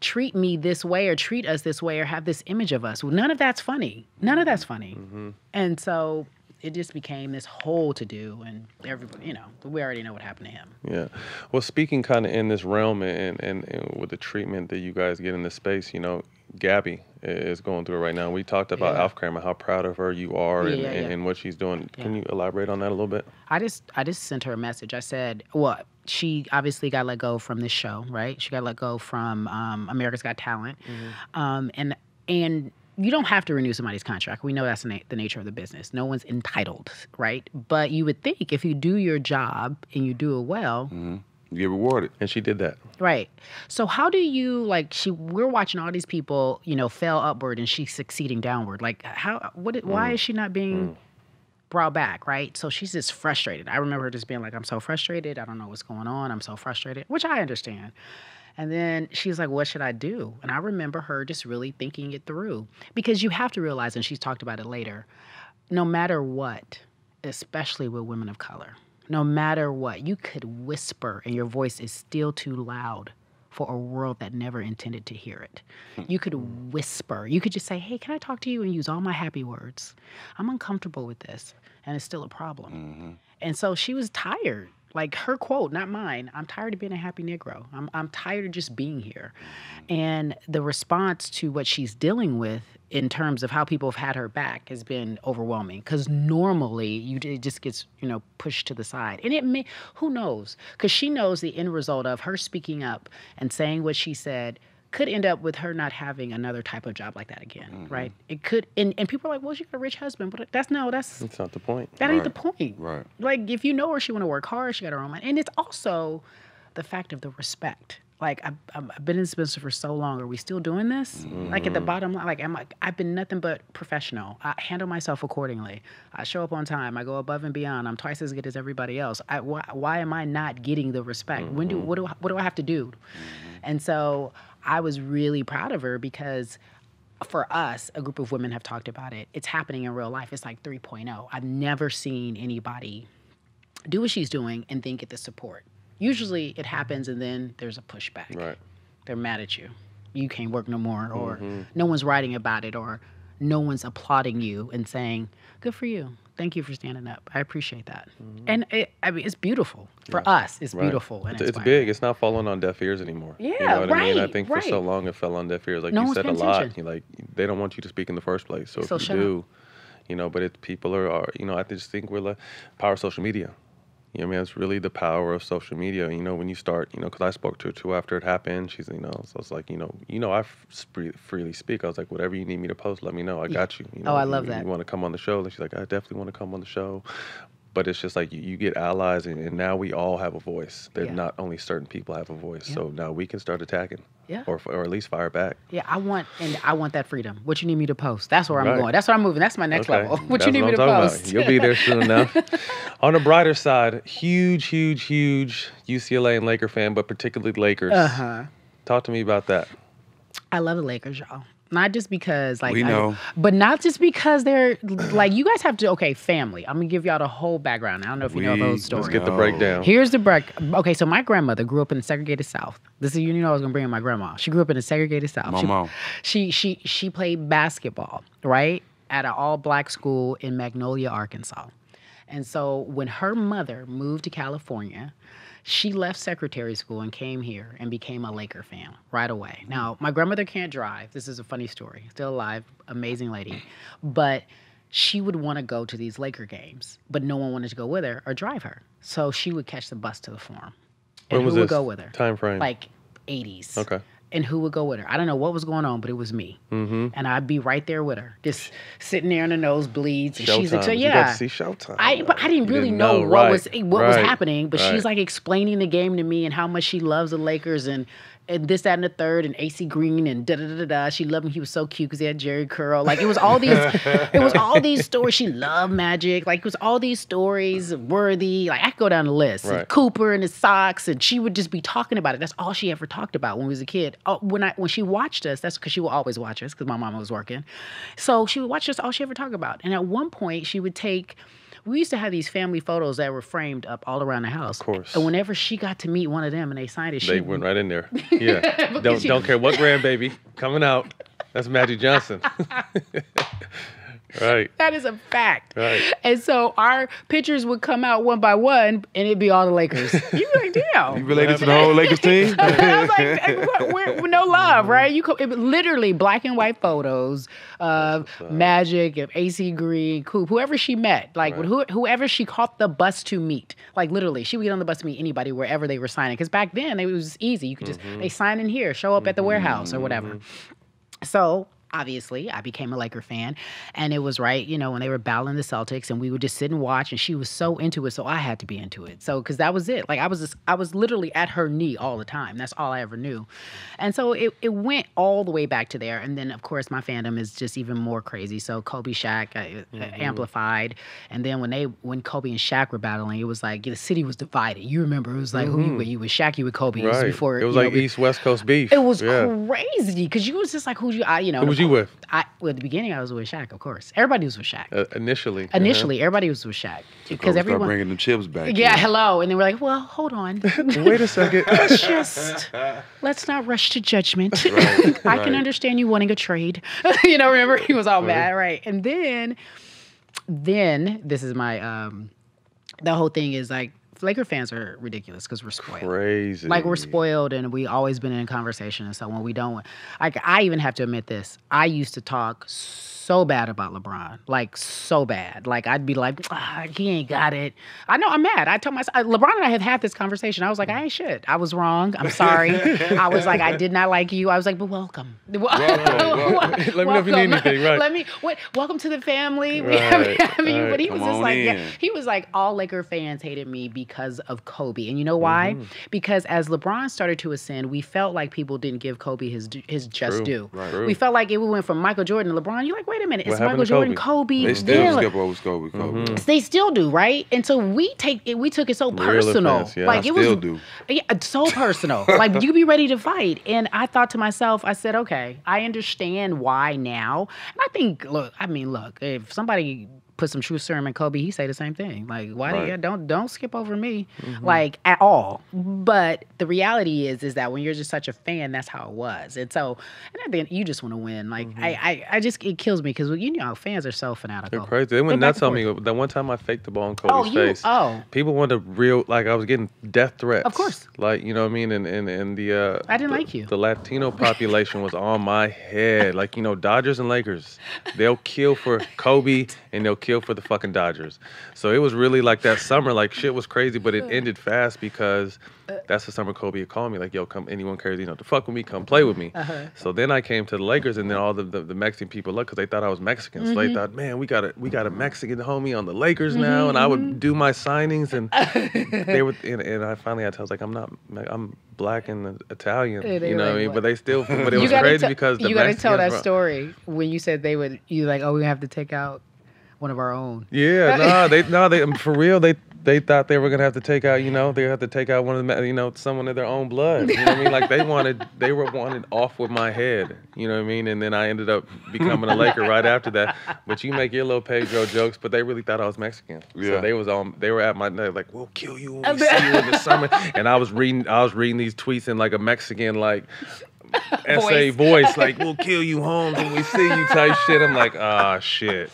treat me this way or treat us this way or have this image of us? Well, none of that's funny. None of that's funny. Mm-hmm. And so it just became this whole to do, and everybody, you know, we already know what happened to him. Yeah. Well, speaking kind of in this realm and, and, and with the treatment that you guys get in this space, you know, Gabby is going through it right now. We talked about Yeah. Alf Kramer, how proud of her you are and, Yeah, and, yeah. and what she's doing. Can you elaborate on that a little bit? I just I just sent her a message. I said, well, she obviously got let go from this show, right? She got let go from um, America's Got Talent, um, and and you don't have to renew somebody's contract. We know that's the, na- the nature of the business. No one's entitled, right? But you would think if you do your job and you do it well, You get rewarded. And she did that. Right. So how do you like she we're watching all these people, you know, fail upward and she's succeeding downward. Like how what why Mm. is she not being brought back, right? So she's just frustrated. I remember her just being like, I'm so frustrated. I don't know what's going on. I'm so frustrated, which I understand. And then she's like, What should I do? And I remember her just really thinking it through. Because you have to realize, and she's talked about it later, no matter what, especially with women of color, no matter what, you could whisper and your voice is still too loud for a world that never intended to hear it. Hmm. You could whisper. You could just say, Hey, can I talk to you? And use all my happy words. I'm uncomfortable with this. And it's still a problem. Mm-hmm. And so she was tired. Like her quote, not mine. I'm tired of being a happy Negro. I'm, I'm tired of just being here. Mm-hmm. And the response to what she's dealing with in terms of how people have had her back has been overwhelming. Because normally you it just gets you know pushed to the side, and it may who knows? Because she knows the end result of her speaking up and saying what she said could end up with her not having another type of job like that again, mm-hmm. right? It could, and, and people are like, "Well, she got a rich husband," but that's no, that's That's not the point. that ain't the point. Right. Like if you know her, she want to work hard. She got her own money, and it's also the fact of the respect. Like I've, I've been in this business for so long. Are we still doing this? Like at the mm-hmm. bottom line, like I'm like I've been nothing but professional. I handle myself accordingly. I show up on time. I go above and beyond. I'm twice as good as everybody else. I, why, why am I not getting the respect? When do mm-hmm. what do I, what do I have to do? And so I was really proud of her because for us, a group of women have talked about it. It's happening in real life. It's like 3.0. I've never seen anybody do what she's doing and then get the support. Usually it happens and then there's a pushback. Right. They're mad at you. You can't work no more, or mm-hmm. no one's writing about it, or no one's applauding you and saying, Good for you. Thank you for standing up. I appreciate that. Mm-hmm. And it, I mean, it's beautiful. For us, it's Right. beautiful. And It's, it's big. It's not falling on deaf ears anymore. you Yeah, know what I mean. I right, think for so long it fell on deaf ears. Like No you said a lot. attention. You like they don't want you to speak in the first place. So, So if shut you up. do, you know, but it people are, are you know I just think we're like power of social media. You know, I mean, it's really the power of social media. You know, when you start, you know, because I spoke to her too after it happened. She's, you know, so it's like, you know, you know, I freely speak. I was like, whatever you need me to post, let me know. I got you. you Oh, know, I love you, that. You want to come on the show? And she's like, I definitely want to come on the show. But it's just like you, you get allies, and, and now we all have a voice. That Yeah. not only certain people have a voice. Yeah. So now we can start attacking. Yeah. Or, or at least fire back. Yeah, I want and I want that freedom. What you need me to post? That's where I'm Right. going. That's where I'm moving. That's my next Okay, level. [LAUGHS] What that's you need me I'm to talking about. post? You'll be there soon enough. [LAUGHS] On the brighter side, huge, huge, huge UCLA and Laker fan, but particularly Lakers. Uh huh. Talk to me about that. I love the Lakers, y'all. Not just because, like, We I- know. but not just because they're like you guys have to. Okay, family. I'm gonna give y'all the whole background. I don't know if you know those stories. Let's get the breakdown. Here's the break. Okay, so my grandmother grew up in the segregated South. This is you know I was gonna bring in my grandma. She grew up in the segregated South. My she, mom. She she she played basketball right at an all black school in Magnolia, Arkansas. And so when her mother moved to California, she left secretary school and came here and became a Laker fan right away. Mm. Now, my grandmother can't drive. This is a funny story. Still alive, amazing lady. But she would want to go to these Laker games, but no one wanted to go with her or drive her. So she would catch the bus to the forum. And When was who would this? go with her? Time frame? Like 80s. Okay. And who would go with her? I don't know what was going on, but it was me. Mm-hmm. And I'd be right there with her, just sitting there in the nosebleeds. And she's like, Showtime. so You got yeah. to see Showtime. I but I didn't really didn't know, know, what right, was what was happening. But right. she's like explaining the game to me and how much she loves the Lakers and and this, that, and the third, and AC Green and da da da da da. She loved him. He was so cute because he had Jheri curl. Like it was all these, it was all these stories. She loved Magic. Like it was all these stories worthy. Like I could go down the list. And Cooper and his socks, and she would just be talking about it. That's all she ever talked about when we was a kid. Oh, when I when she watched us, that's because she would always watch us because my mama was working. So she would watch us. All she ever talked about. And at one point, she would take. We used to have these family photos that were framed up all around the house. Of course. And whenever she got to meet one of them and they signed it, she They went right in there. [LAUGHS] Yeah. don't she- don't care what grandbaby coming out. That's Magic Johnson. [LAUGHS] right. That is a fact. Right. And so our pictures would come out one by one, and it'd be all the Lakers. [LAUGHS] You'd be like, damn. You related to the whole Lakers team? [LAUGHS] I was like, we're, we're, no love, right? You co- it, literally black and white photos of Magic, of AC Green, Coop, whoever she met, like who, whoever she caught the bus to meet. Like literally, she would get on the bus to meet anybody wherever they were signing. Because back then it was easy. You could just they sign in here, show up at the warehouse or whatever. So obviously I became a Laker fan, and it was right, you know, when they were battling the Celtics, and we would just sit and watch, and she was so into it, so I had to be into it. So because that was it, like I was just, I was literally at her knee all the time. That's all I ever knew, and so it it went all the way back to there, and then of course my fandom is just even more crazy. So Kobe, Shaq, uh, Mm-hmm. amplified, and then when they when Kobe and Shaq were battling, it was like the city was divided. You remember it was like who you with? You with Shaq, you with Kobe. It was Mm-hmm. Before it was you know, like East West Coast beef. it was yeah. crazy because you was just like, who you, I, you know. Who was you with? I, well, at the beginning, I was with Shaq, of course. Everybody was with Shaq. Uh, initially. uh-huh. Initially, everybody was with Shaq Because because start everyone. bringing the chips back. Yeah, in. hello, and they were like, "Well, hold on, [LAUGHS] Wait a second. [LAUGHS] let's just let's not rush to judgment. Right, [LAUGHS] I right. can understand you wanting a trade. you know, remember he was all mad, right? And then, then this is my um, the whole thing is like Laker fans are ridiculous because we're spoiled. Crazy. Like we're spoiled and we always been in conversation. And so when we don't, like I even have to admit this, I used to talk so bad about LeBron, like so bad. Like I'd be like, ah, he ain't got it. I know I'm mad. I told myself, LeBron and I have had this conversation. I was like, I ain't shit. I was wrong. I'm sorry. I was like, I [LAUGHS] did not like you. I was like, but welcome. [LAUGHS] welcome. Let me know if you need anything, right. [LAUGHS] Let me. What? Welcome to the family. We have, Right, have you. right. But he was just like, yeah, he was like, all Laker fans hated me because of Kobe, and you know why? Mm-hmm. Because as LeBron started to ascend, we felt like people didn't give Kobe his his just True, due. right. We felt like it We went from Michael Jordan to LeBron. You're like, wait a minute, What it's happened Michael Jordan, Kobe? Kobe. They still yeah. skip over Kobe. Kobe. Mm-hmm. They still do, right? And so we take it, we took it so Real personal. offense, yeah. Like I it was do. yeah, so personal. [LAUGHS] like you could be ready to fight. And I thought to myself, I said, okay, I understand why now. And I think, look, I mean, look, if somebody put some true serum in Kobe, he say the same thing. Like, why do you don't don't skip over me, like at all. But the reality is, is that when you're just such a fan, that's how it was. And so, and at the end, you just want to win. Like, I, I, I just it kills me because you know fans are so fanatical. They're crazy. They went nuts on me. That one time I faked the ball in Kobe's Oh, you- face. oh. People wanted real, like I was getting death threats. Of course. Like, you know what I mean? And, and, and the. Uh, I didn't the- like you. The Latino [LAUGHS] population was on my head. Like, you know, Dodgers and Lakers, they'll kill for Kobe and they'll kill for the fucking Dodgers. So it was really like that summer, like shit was crazy, but it ended fast because that's the summer Kobe had called me, like, yo, come, anyone cares, you know, to fuck with me, come play with me. Uh-huh. So then I came to the Lakers, and then all the, the, the Mexican people looked because they thought I was Mexican. So Mm-hmm. they thought, man, we got a we got a Mexican homie on the Lakers now, and I would do my signings, and they [LAUGHS] would, and, and I finally had to, I was like, I'm not, I'm black and Italian, Yeah, you know what I mean? But they still, but it [LAUGHS] was crazy tell- because the you got to tell that story when you said they would. You like, oh, we have to take out one of our own. Yeah, no, they no, they um, [LAUGHS] for real. They they thought they were gonna have to take out, you know, they have to take out one of the, you know, someone of their own blood. You know what I mean? Like they wanted, they were wanted off with my head. You know what I mean? And then I ended up becoming a Laker right after that. But you make your little Pedro jokes, but they really thought I was Mexican. Yeah. So they was on, they were at my neck like, we'll kill you when we [LAUGHS] see you in the summer. And I was reading, I was reading these tweets in like a Mexican like. [LAUGHS] essay voice, like we'll kill you, Holmes, when we see you type shit. I'm like, ah, shit.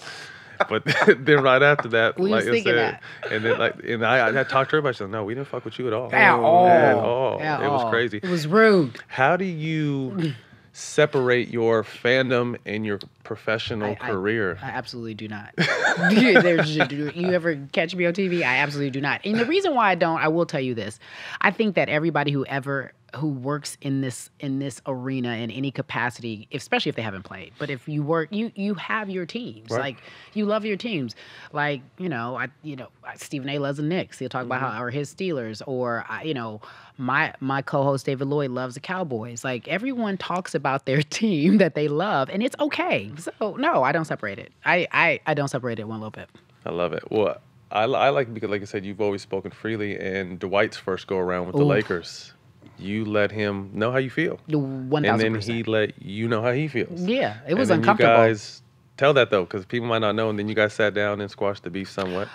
But [LAUGHS] then right after that, We like was I thinking said, and then like, and I, I talked to everybody. She said, "No, we didn't fuck with you at all. At all. At all. At it was all. crazy. It was rude. How do you separate your fandom and your professional I- I- career? I absolutely do not. [LAUGHS] There's, you ever catch me on TV? I absolutely do not. And the reason why I don't, I will tell you this. I think that everybody who ever who works in this in this arena in any capacity, especially if they haven't played, but if you work, you you have your teams. Right. Like you love your teams. Like you know, I you know Stephen A. loves the Knicks. He'll talk about mm-hmm. how or his Steelers, or I, you know my my co-host David Lloyd loves the Cowboys. Like everyone talks about their [LAUGHS] team that they love, and it's okay. So no, I don't separate it. I I, I don't separate it one little bit. I love it. Well, I, I like because, like I said, you've always spoken freely. And Dwight's first go around with the Lakers, you let him know how you feel, The one and then he let you know how he feels. Yeah, it was and then uncomfortable. You guys tell that though, because people might not know. And then you guys sat down and squashed the beef somewhat.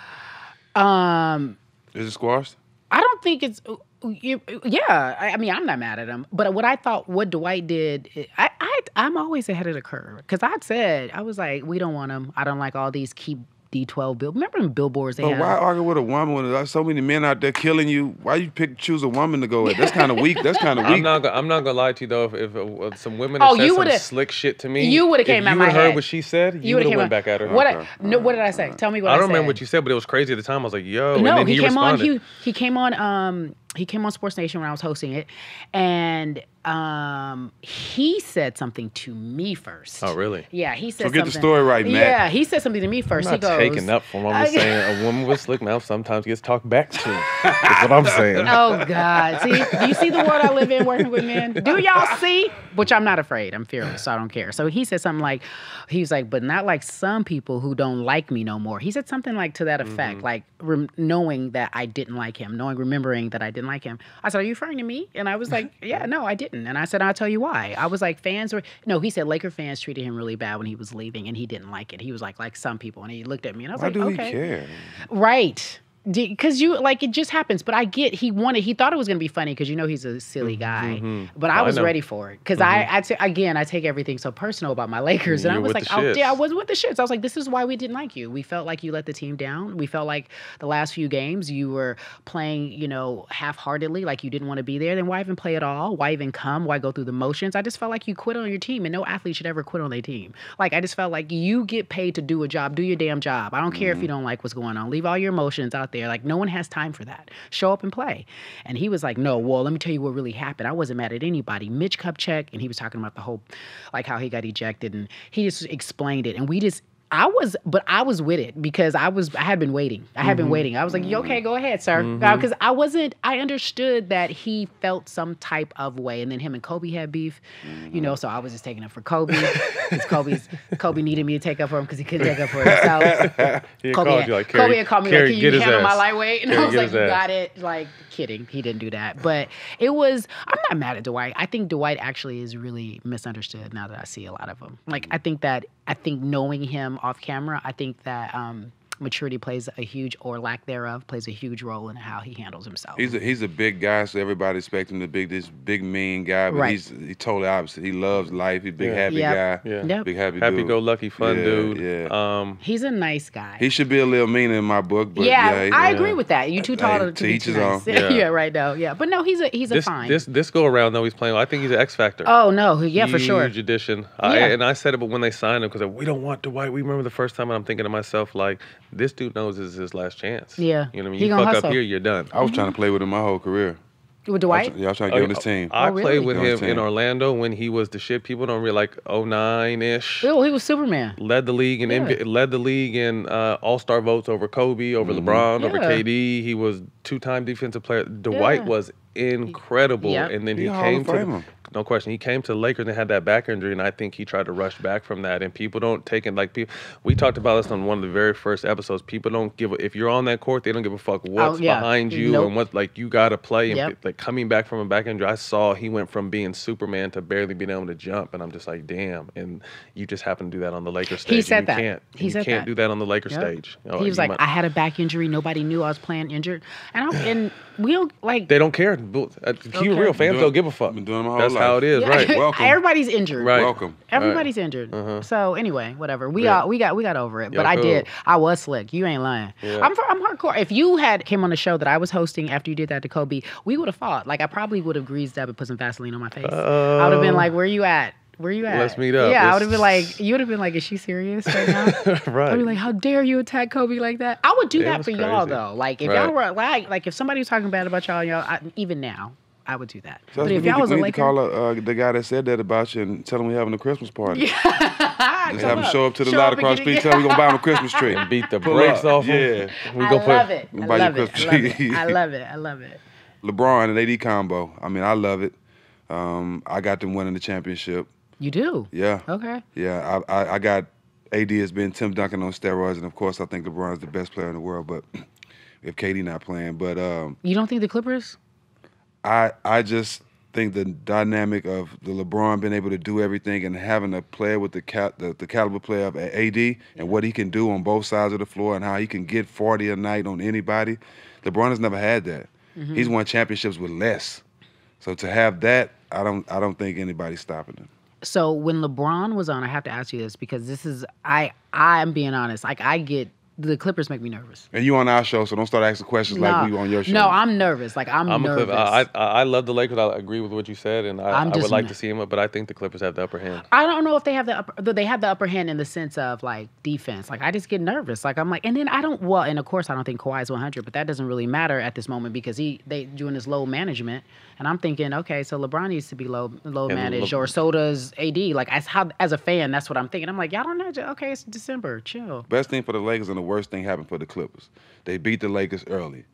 Um, Is it squashed? I don't think it's. Uh, uh, you- uh, Yeah, I I mean, I'm not mad at him. But what I thought, what Dwight did, I, I I'm always ahead of the curve because I said I was like, we don't want him. I don't like all these keep D12 bill. Remember them billboards they But had? why argue with a woman when there's so many men out there killing you? Why you pick choose a woman to go with? That's kind of weak. That's kind of I'm weak. not. Gonna, I'm not gonna lie to you though. If, if uh, some women Oh, said you some would've- slick shit to me, you would've if came at you my would've heard head. what she said, you, would've would have came went on- back at her. What? Okay. I, no, what did I say? Tell me what I I, don't remember what you said, but it was crazy at the time. I was like, "Yo!" no, and then he, he, came responded. on. He he came on. Um, he came on Sports Nation when I was hosting it, and Um, he said something to me first. Oh, really? Yeah, he said. So get the story right, Matt. Yeah, he said something to me 1st I'm he goes, taking up for him. I'm saying a woman with slick mouth sometimes gets talked back to. That's what I'm saying. [LAUGHS] Oh God! See, do you see the world I live in working with men? Do y'all see? Which I'm not afraid. I'm fearless, so I don't care. So he said something like, he was like, but not like some people who don't like me no more. He said something like to that effect, Mm-hmm. like rem- knowing that I didn't like him, knowing, remembering that I didn't like him. I said, are you referring to me? And I was like, [LAUGHS] yeah, no, I didn't. And I said, I'll tell you why. I was like, fans were no. He said Laker fans treated him really bad when he was leaving, and he didn't like it. He was like, like some people, and he looked at me, and I was Why like, do okay. he care? Right. Because you like it just happens, but I get he wanted he thought it was gonna be funny because you know he's a silly mm-hmm, guy, mm-hmm. but oh, I I was know. ready for it because I mm-hmm. I ta- again I take everything so personal about my Lakers and I You're was like oh, yeah I was with the shits. I was like this is why we didn't like you. We felt like you let the team down. We felt like the last few games you were playing you know half heartedly like you didn't want to be there. Then why even play at all? Why even come? Why go through the motions? I just felt like you quit on your team and no athlete should ever quit on their team. Like I just felt like you get paid to do a job do your damn job. I don't care if you don't like what's going on. Leave all your emotions out there. Like no one has time for that. Show up and play. And he was like no well let me tell you what really happened. I wasn't mad at anybody. Mitch Kupchak and he was talking about the whole like how he got ejected and he just explained it. And we just I was, but I was with it because I was, I had been waiting. I had been waiting. I was like, okay, go ahead, sir. Uh, because I wasn't, I understood that he felt some type of way. And then him and Kobe had beef, you know, so I was just taking up for Kobe. Because Kobe's, [LAUGHS] Kobe needed me to take up for him because he couldn't take up for himself. [LAUGHS] He Kobe, had, you like, Kobe had called me Cari, like, can you handle my lightweight? And Cari, I was like, you ass. got it. Like, kidding. He didn't do that. But it was, I'm not mad at Dwight. I think Dwight actually is really misunderstood now that I see a lot of him. Like, I think that, I think knowing him off camera, I think that um, maturity plays a huge, or lack thereof, plays a huge role in how he handles himself. He's a he's a big guy, so everybody expect him to be this big mean guy. But Right. he's he totally opposite. He loves life. He's a big Yeah. happy Yep. guy. Yeah. Yep. Big happy. Happy dude. go lucky, fun Yeah, dude. Yeah. Um, He's a nice guy. he should be a little meaner in my book, but yeah, yeah, I yeah. agree with that. You too tall Hey, to, to be each too his nice. own. [LAUGHS] Yeah. Yeah. right though. Yeah, but no, he's a he's a this fine. this this go around though he's playing. well. I think he's an X factor. oh no, yeah, for sure. Huge addition. I, Yeah. and I said it, but when they signed him, because we don't want Dwight. We remember the first time, and I'm thinking to myself, like, this dude knows this is his last chance. Yeah. You know what I mean? He You gonna fuck hustle. up here, you're done. I was trying to play with him my whole career. With I was, Dwight. yeah, I was trying to get on this team. I Oh, really? played with him in. Orlando when he was the shit. People don't really like 09 ish. Oh, he was Superman. Led the league in Yeah. NBA, led the league in uh, All Star votes over Kobe, over LeBron, over KD. He was two time defensive player. Dwight Yeah. was incredible, Yep. and then He he, came to Famer. No question. He came to the Lakers and had that back injury, and I think he tried to rush back from that. And people don't take it like people. We talked about this on one of the very first episodes. People don't give a, if you're on that court, they don't give a fuck what's Oh, yeah. behind you Nope. and what like you got to play. And Yep. like coming back from a back injury, I saw he went from being Superman to barely being able to jump, and I'm just like, damn. And you just happen to do that on the Lakers stage. He said you that. Can't, He you said can't that. do that on the Lakers Yep. stage. Oh, he was like, might- I had a back injury. Nobody knew I was playing injured, and I'm and we don't like. They don't care. Bu- uh, Keep Okay. real. Fans Doing- don't give a fuck. been doing my whole That's how it is, Yeah, right? [LAUGHS] Welcome. Everybody's injured. Right. Welcome. Everybody's injured. Uh-huh. So anyway, whatever. We Yeah. got we got we got over it. But Yeah, I cool. did. I was slick. You ain't lying. Yeah. I'm I'm hardcore. If you had came on the show that I was hosting after you did that to Kobe, we would have fought. Like I probably would have greased up and put some Vaseline on my face. I would have been like, "Where you at? Where you at?" Let's meet up. Yeah, I would have been like, you would have been like, "Is she serious right now?" right. [LAUGHS] I'd be like, "How dare you attack Kobe like that?" I would do Yeah, that that's for y'all though. Like if Right. y'all were like, like if somebody was talking bad about y'all, y'all, I, even now, I would do that. So but we if need, y'all was we a need to Laker, call uh, the guy that said that about you and tell him we're having a Christmas party. Yeah. [LAUGHS] Just Come have him show up to the Show lot up and across the street. Tell him we're gonna buy him a Christmas [LAUGHS] tree. and beat the brakes up. off him. Yeah. We I go love put, it. I Buy you a love it. I Christmas love it. tree. I love it. I love it. [LAUGHS] LeBron and AD combo. I mean, I love it. Um, I got them winning the championship. You do. Yeah. Okay. Yeah, I, I, I got AD has been Tim Duncan on steroids, and of course, I think LeBron is the best player in the world. But [CLEARS THROAT] if KD not playing, but um, You don't think the Clippers? I I just think the dynamic of the LeBron being able to do everything and having a player with the cat the, the caliber player of AD and what he can do on both sides of the floor and how he can get 40 a night on anybody. LeBron has never had that. Mm-hmm. He's won championships with less. So to have that, I don't I don't think anybody's stopping him. So when LeBron was on, I have to ask you this because this is I I'm being honest. Like I get the Clippers make me nervous. And you on our show, so don't start asking questions like Nah. we on your show. No, I'm nervous. Like I'm, I'm a nervous. Clipper. I, I I love the Lakers. I agree with what you said, and I, I'm would like to see him, but I think the Clippers have the upper hand. I don't know if they have the upper, they have the upper hand in the sense of like defense. Like I just get nervous. Like I'm like, and then I don't. Well, and of course I don't think Kawhi is 100, but that doesn't really matter at this moment because he they doing this load management, and I'm thinking, okay, so LeBron needs to be low low And managed, Le- or so does AD. Like as how as a fan, that's what I'm thinking. I'm like, y'all don't know. Okay, it's December. Chill. Best thing for the Lakers in the worst thing happened for the Clippers. They beat the Lakers early.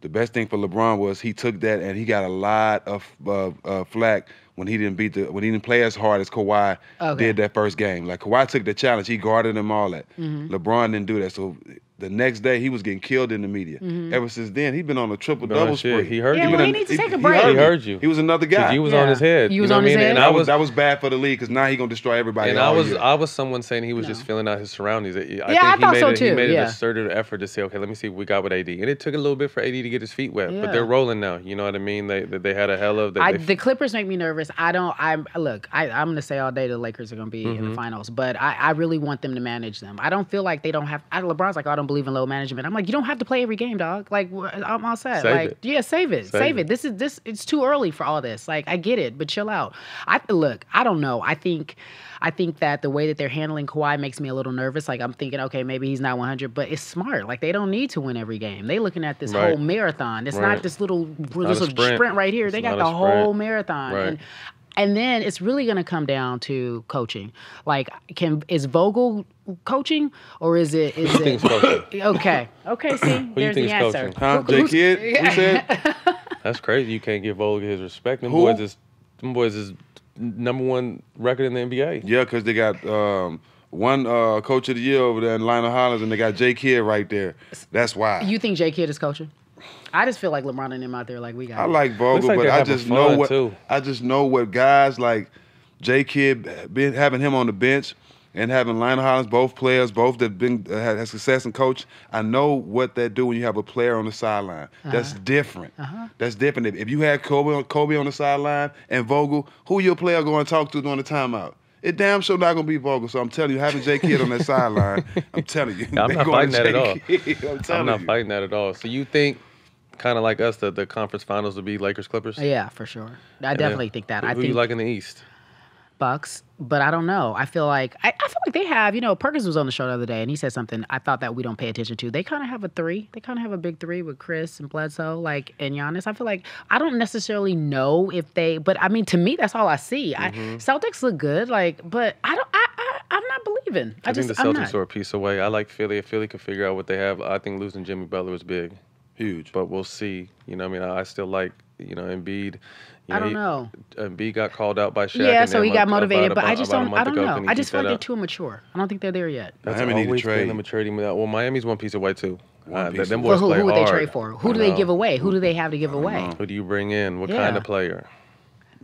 The best thing for LeBron was he took that and he got a lot of uh, uh, flack when he didn't beat the when he didn't play as hard as Kawhi Okay. did that first game. Like Kawhi took the challenge, he guarded him all that. Mhm. LeBron didn't do that. So the next day he was getting killed in the media. Mhm. Ever since then, he's been on a triple Been on double shit. spree. He heard Yeah, you. well, he been needs to take a he break. heard He heard you. He was another guy. You was Yeah. on his head. You you was know on what I his mean? head? And I was was that was bad for the league because now he gonna destroy everybody. and all I was year. I was someone saying he was No. just filling out his surroundings. I, I think Yeah, I he thought made so it, He made yeah. an assertive effort to say, okay, let me see what we got with AD, and it took a little bit for AD to get his feet wet, Yeah. but they're rolling now. You know what I mean? They they, they had a hell of. They, I, they, the Clippers make me nervous. I don't. I'm look. I, I'm gonna say all day the Lakers are gonna be in Mm-hmm. the finals, but I, I really want them to manage them. I don't feel like they don't have. I, LeBron's like, I don't believe in load management. I'm like, you don't have to play every game, dog. Like, I'm all set. Save like, it. yeah, save it, Save save, it. it. This is this. It's too early for all this. Like, I get it, but chill out. I look. I don't know. I think. I think that the way that they're handling Kawhi makes me a little nervous. Like I'm thinking, okay, maybe he's not 100, but it's smart. Like they don't need to win every game. They're looking at this Right. whole marathon. It's Right. not this little this little sprint. sprint. right here. It's they got the whole marathon. Right. And and then it's really going to come down to coaching. Like, can is Vogel coaching or is it is Who it think's coaching? [COUGHS] okay? Okay, see, you there's think's the answer. coaching? Huh? Who- J who's- Kid? Who said? [LAUGHS] That's crazy. You can't give Vogel his respect. Them Who? boys is them boys is number one record in the NBA. Yeah, because they got um, one uh, coach of the year over there in Lionel Hollins, and they got J Kidd right there. That's why. You think J Kidd is coaching? I just feel like LeBron and them out there like we got. I like Vogel, like but I just know what too. I just know what guys like J Kidd been having him on the bench and having Lionel Hollins, both players, both that been uh, had had success and coach. I know what they do when you have a player on the sideline. That's different. That's different. If, if you had Kobe Kobe on the sideline and Vogel, who your player going to talk to during the timeout? It damn sure not gonna be Vogel. So I'm telling you, having J Kidd on that sideline, I'm telling you, [LAUGHS] I'm not fighting to that at all. Kidd. [LAUGHS] I'm I'm not you. fighting that at all. So you think, kind of like us, that the conference finals will be Lakers Clippers? Yeah, for sure. I And definitely think that. Who, I who think you like in the East? Bucks, but I don't know. I feel like I, I feel like they have. You know, Perkins was on the show the other day, and he said something I thought that we don't pay attention to. They kind of have a three. They kind of have a big three with Khris and Bledsoe, like and Giannis. I feel like I don't necessarily know if they, but I mean, to me, that's all I see. I, mm-hmm. Celtics look good, like, but I don't. I, I I'm not believing. I, I, just think the Celtics not. are a piece away. I like Philly. If Philly can figure out what they have, I think losing Jimmy Butler was big. Huge. But we'll see. You know, I mean, I I still like, you know, Embiid. You I don't he- know. B got called out by Shaq. Yeah, and so he got a- motivated, about but a I month- just don't. I don't ago, know. I just feel like they're too immature. I don't think they're there yet. That's Miami need to always been trade. the maturity. Well, Miami's one piece away too. One Uh, piece them away. boys But who, play who would they trade for? Who do they give away? Who do they have to give away? Who do you bring in? What kind of player?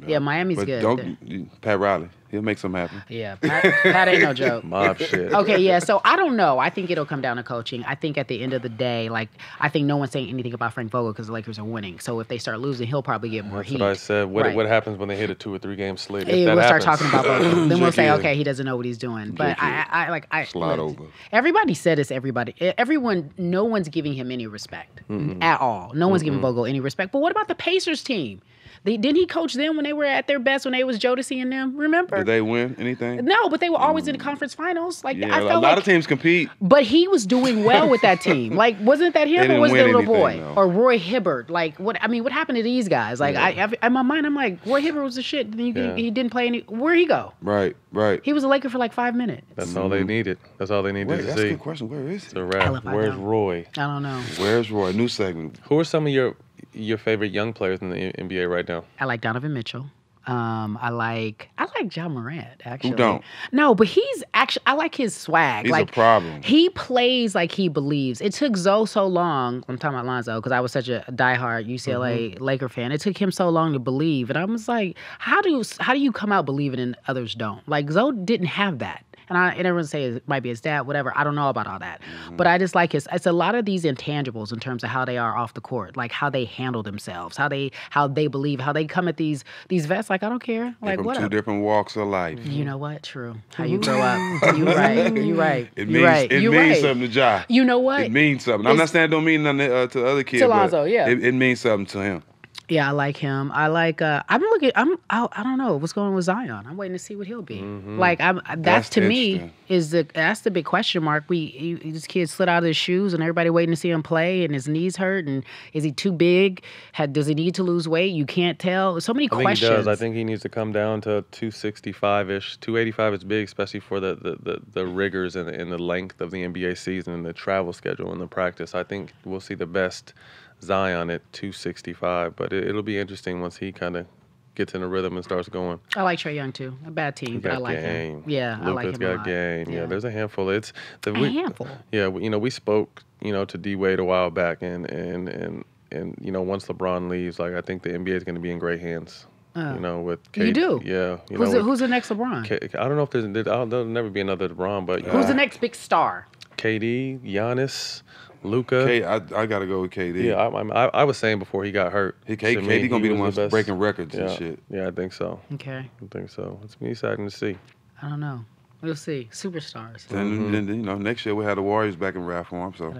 Yeah, Miami's But good. don't Pat Riley. He'll make something happen. Yeah, Pat, Pat ain't no joke. [LAUGHS] Mob shit. Okay, yeah. So I don't know. I think it'll come down to coaching. I think at the end of the day, like I think no one's saying anything about Frank Vogel because the Lakers are winning. So if they start losing, he'll probably get more That's heat. what I said. What, Right. what happens when they hit a two or three game slate? If we'll start talking about Vogel. [LAUGHS] then we'll say, okay, he doesn't know what he's doing. But I, I, I like I Slide look, over. Everybody said this. Everybody, everyone, no one's giving him any respect at all. No one's giving Vogel any respect. But what about the Pacers team? They, didn't he coach them when they were at their best when they was Jodeci and them? Remember? Did they win anything? no, but they were always in the mm. conference finals. Like Yeah, I a felt lot like of teams compete. But he was doing well with that team. Like, wasn't that him or was it the little boy anything, though. or Roy Hibbert? Like, what? I mean, what happened to these guys? Like, I, I, in my mind, I'm like, Roy Hibbert was the shit. Then you, Yeah. he didn't play any. Where he go? Right, right. He was a Laker for like five minutes. That's all they mm-hmm. needed. That's all they needed Wait, to that's a see. good question. Where is It's he? a wrap. if I Where's. Roy? I don't know. Where's Roy? New segment. Who are some of your your favorite young players in the NBA right now? I like Donovan Mitchell. Um, I like I like Ja Morant actually. Who don't? No, but he's actually I like his swag. He's a problem. He plays like he believes. It took Zo so long. I'm talking about Lonzo because I was such a diehard UCLA Mm-hmm. Laker fan. It took him so long to believe, and I was like, how do how do you come out believing and others don't? Like Zo didn't have that. And I and everyone say it might be his dad, whatever. I don't know about all that, Mm-hmm. but I just like his. It's a lot of these intangibles in terms of how they are off the court, like how they handle themselves, how they how they believe, how they come at these these vets. Like I don't care, like from what. two different walks of life. You know what? True. How you grow up. [LAUGHS] You right. You right. It means right. it you means right. something to Ja. You know what? It means something. I'm not saying it don't mean nothing uh, to other kids. but Lonzo, yeah. It, it means something to him. Yeah, I like him. I like. uh I'm looking. I'm. I, I don't know what's going on with Zion. I'm waiting to see what he'll be. Like I'm. That's, Mm-hmm. That's to me is the that's the big question mark. We he, this kid slid out of his shoes and everybody waiting to see him play and his knees hurt and is he too big? Had does he need to lose weight? You can't tell. So many I think questions. he does. I think he needs to come down to 265 ish. 285 is big, especially for the the, the, the rigors and, and the length of the NBA season and the travel schedule and the practice. I think we'll see the best Zion at 265, but it, it'll be interesting once he kind of gets in a rhythm and starts going. I like Trae Young too. A bad team, but I like game. him. Yeah, I like him a got lot. game. Yeah. there's a handful. It's the A we, handful. Yeah, you know, we spoke, you know, to D Wade a while back, and and and and you know, once LeBron leaves, like I think the NBA is going to be in great hands. Uh, you know, with Kate, you do? Yeah. You who's know, the, who's the next LeBron? K- I don't know if there's there, there'll never be another LeBron, but who's the next big star? KD, Giannis, Luka. K, I, I got to go with KD. Yeah, I, I, I was saying before he got hurt. He- K- to KD me, gonna he be the was one best. breaking records and Yeah, shit. Yeah, I think so. Okay. I think so. It's me exciting to see. I don't know. We'll see. Superstars. Then, Mm-hmm. then, you know, next year we have the Warriors back in rap form. So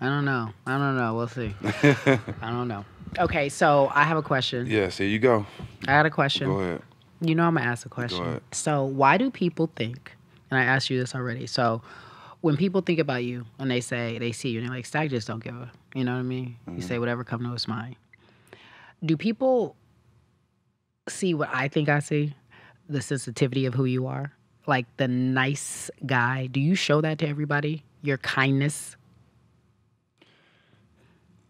I don't know. I don't know. We'll see. [LAUGHS] I don't know. Okay, so I have a question. yes, here you go. I got a question. Go ahead. You know I'm gonna ask a question. ahead. So why do people think? And I asked you this already. So when people think about you and they say they see you and they're like, Stak just don't give a you know what I mean? You mm-hmm. say whatever come to his mind. Do people see what I think I see? The sensitivity of who you are? Like the nice guy. Do you show that to everybody? Your kindness?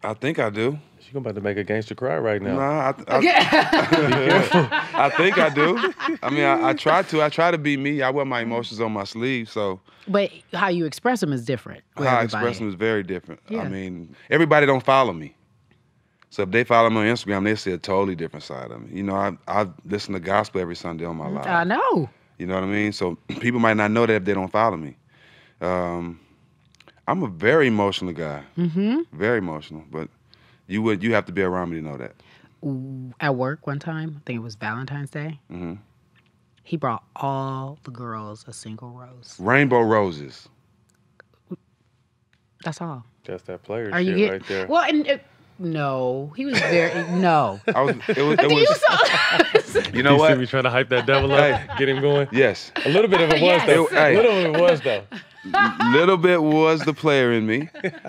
I think I do. She's about to make a gangster cry right now. Nah, I, I, [LAUGHS] [LAUGHS] I think I do. I mean, I, I try to. I try to be me. I wear my emotions on my sleeve, so But how you express them is different. with how I express them is very different. Yeah. I mean, everybody don't follow me. So if they follow me on Instagram, they see a totally different side of me. You know, I I listen to gospel every Sunday on my life. I know. You know what I mean? So [CLEARS THROAT] people might not know that if they don't follow me. Um, I'm a very emotional guy. Mm-hmm. Very emotional, but you would you have to be around me to know that. At work one time, I think it was Valentine's Day. hmm He brought all the girls a single rose. Rainbow roses. That's all. That's that player Are shit you get, right there. Well, and uh, no, he was very no. [LAUGHS] I was. It was. It Do you was saw- [LAUGHS] you know you what? see me trying to hype that devil up, get him going. Yes. A little bit of it was Yes. though. Hey. A little of it was though. little bit was the player in me,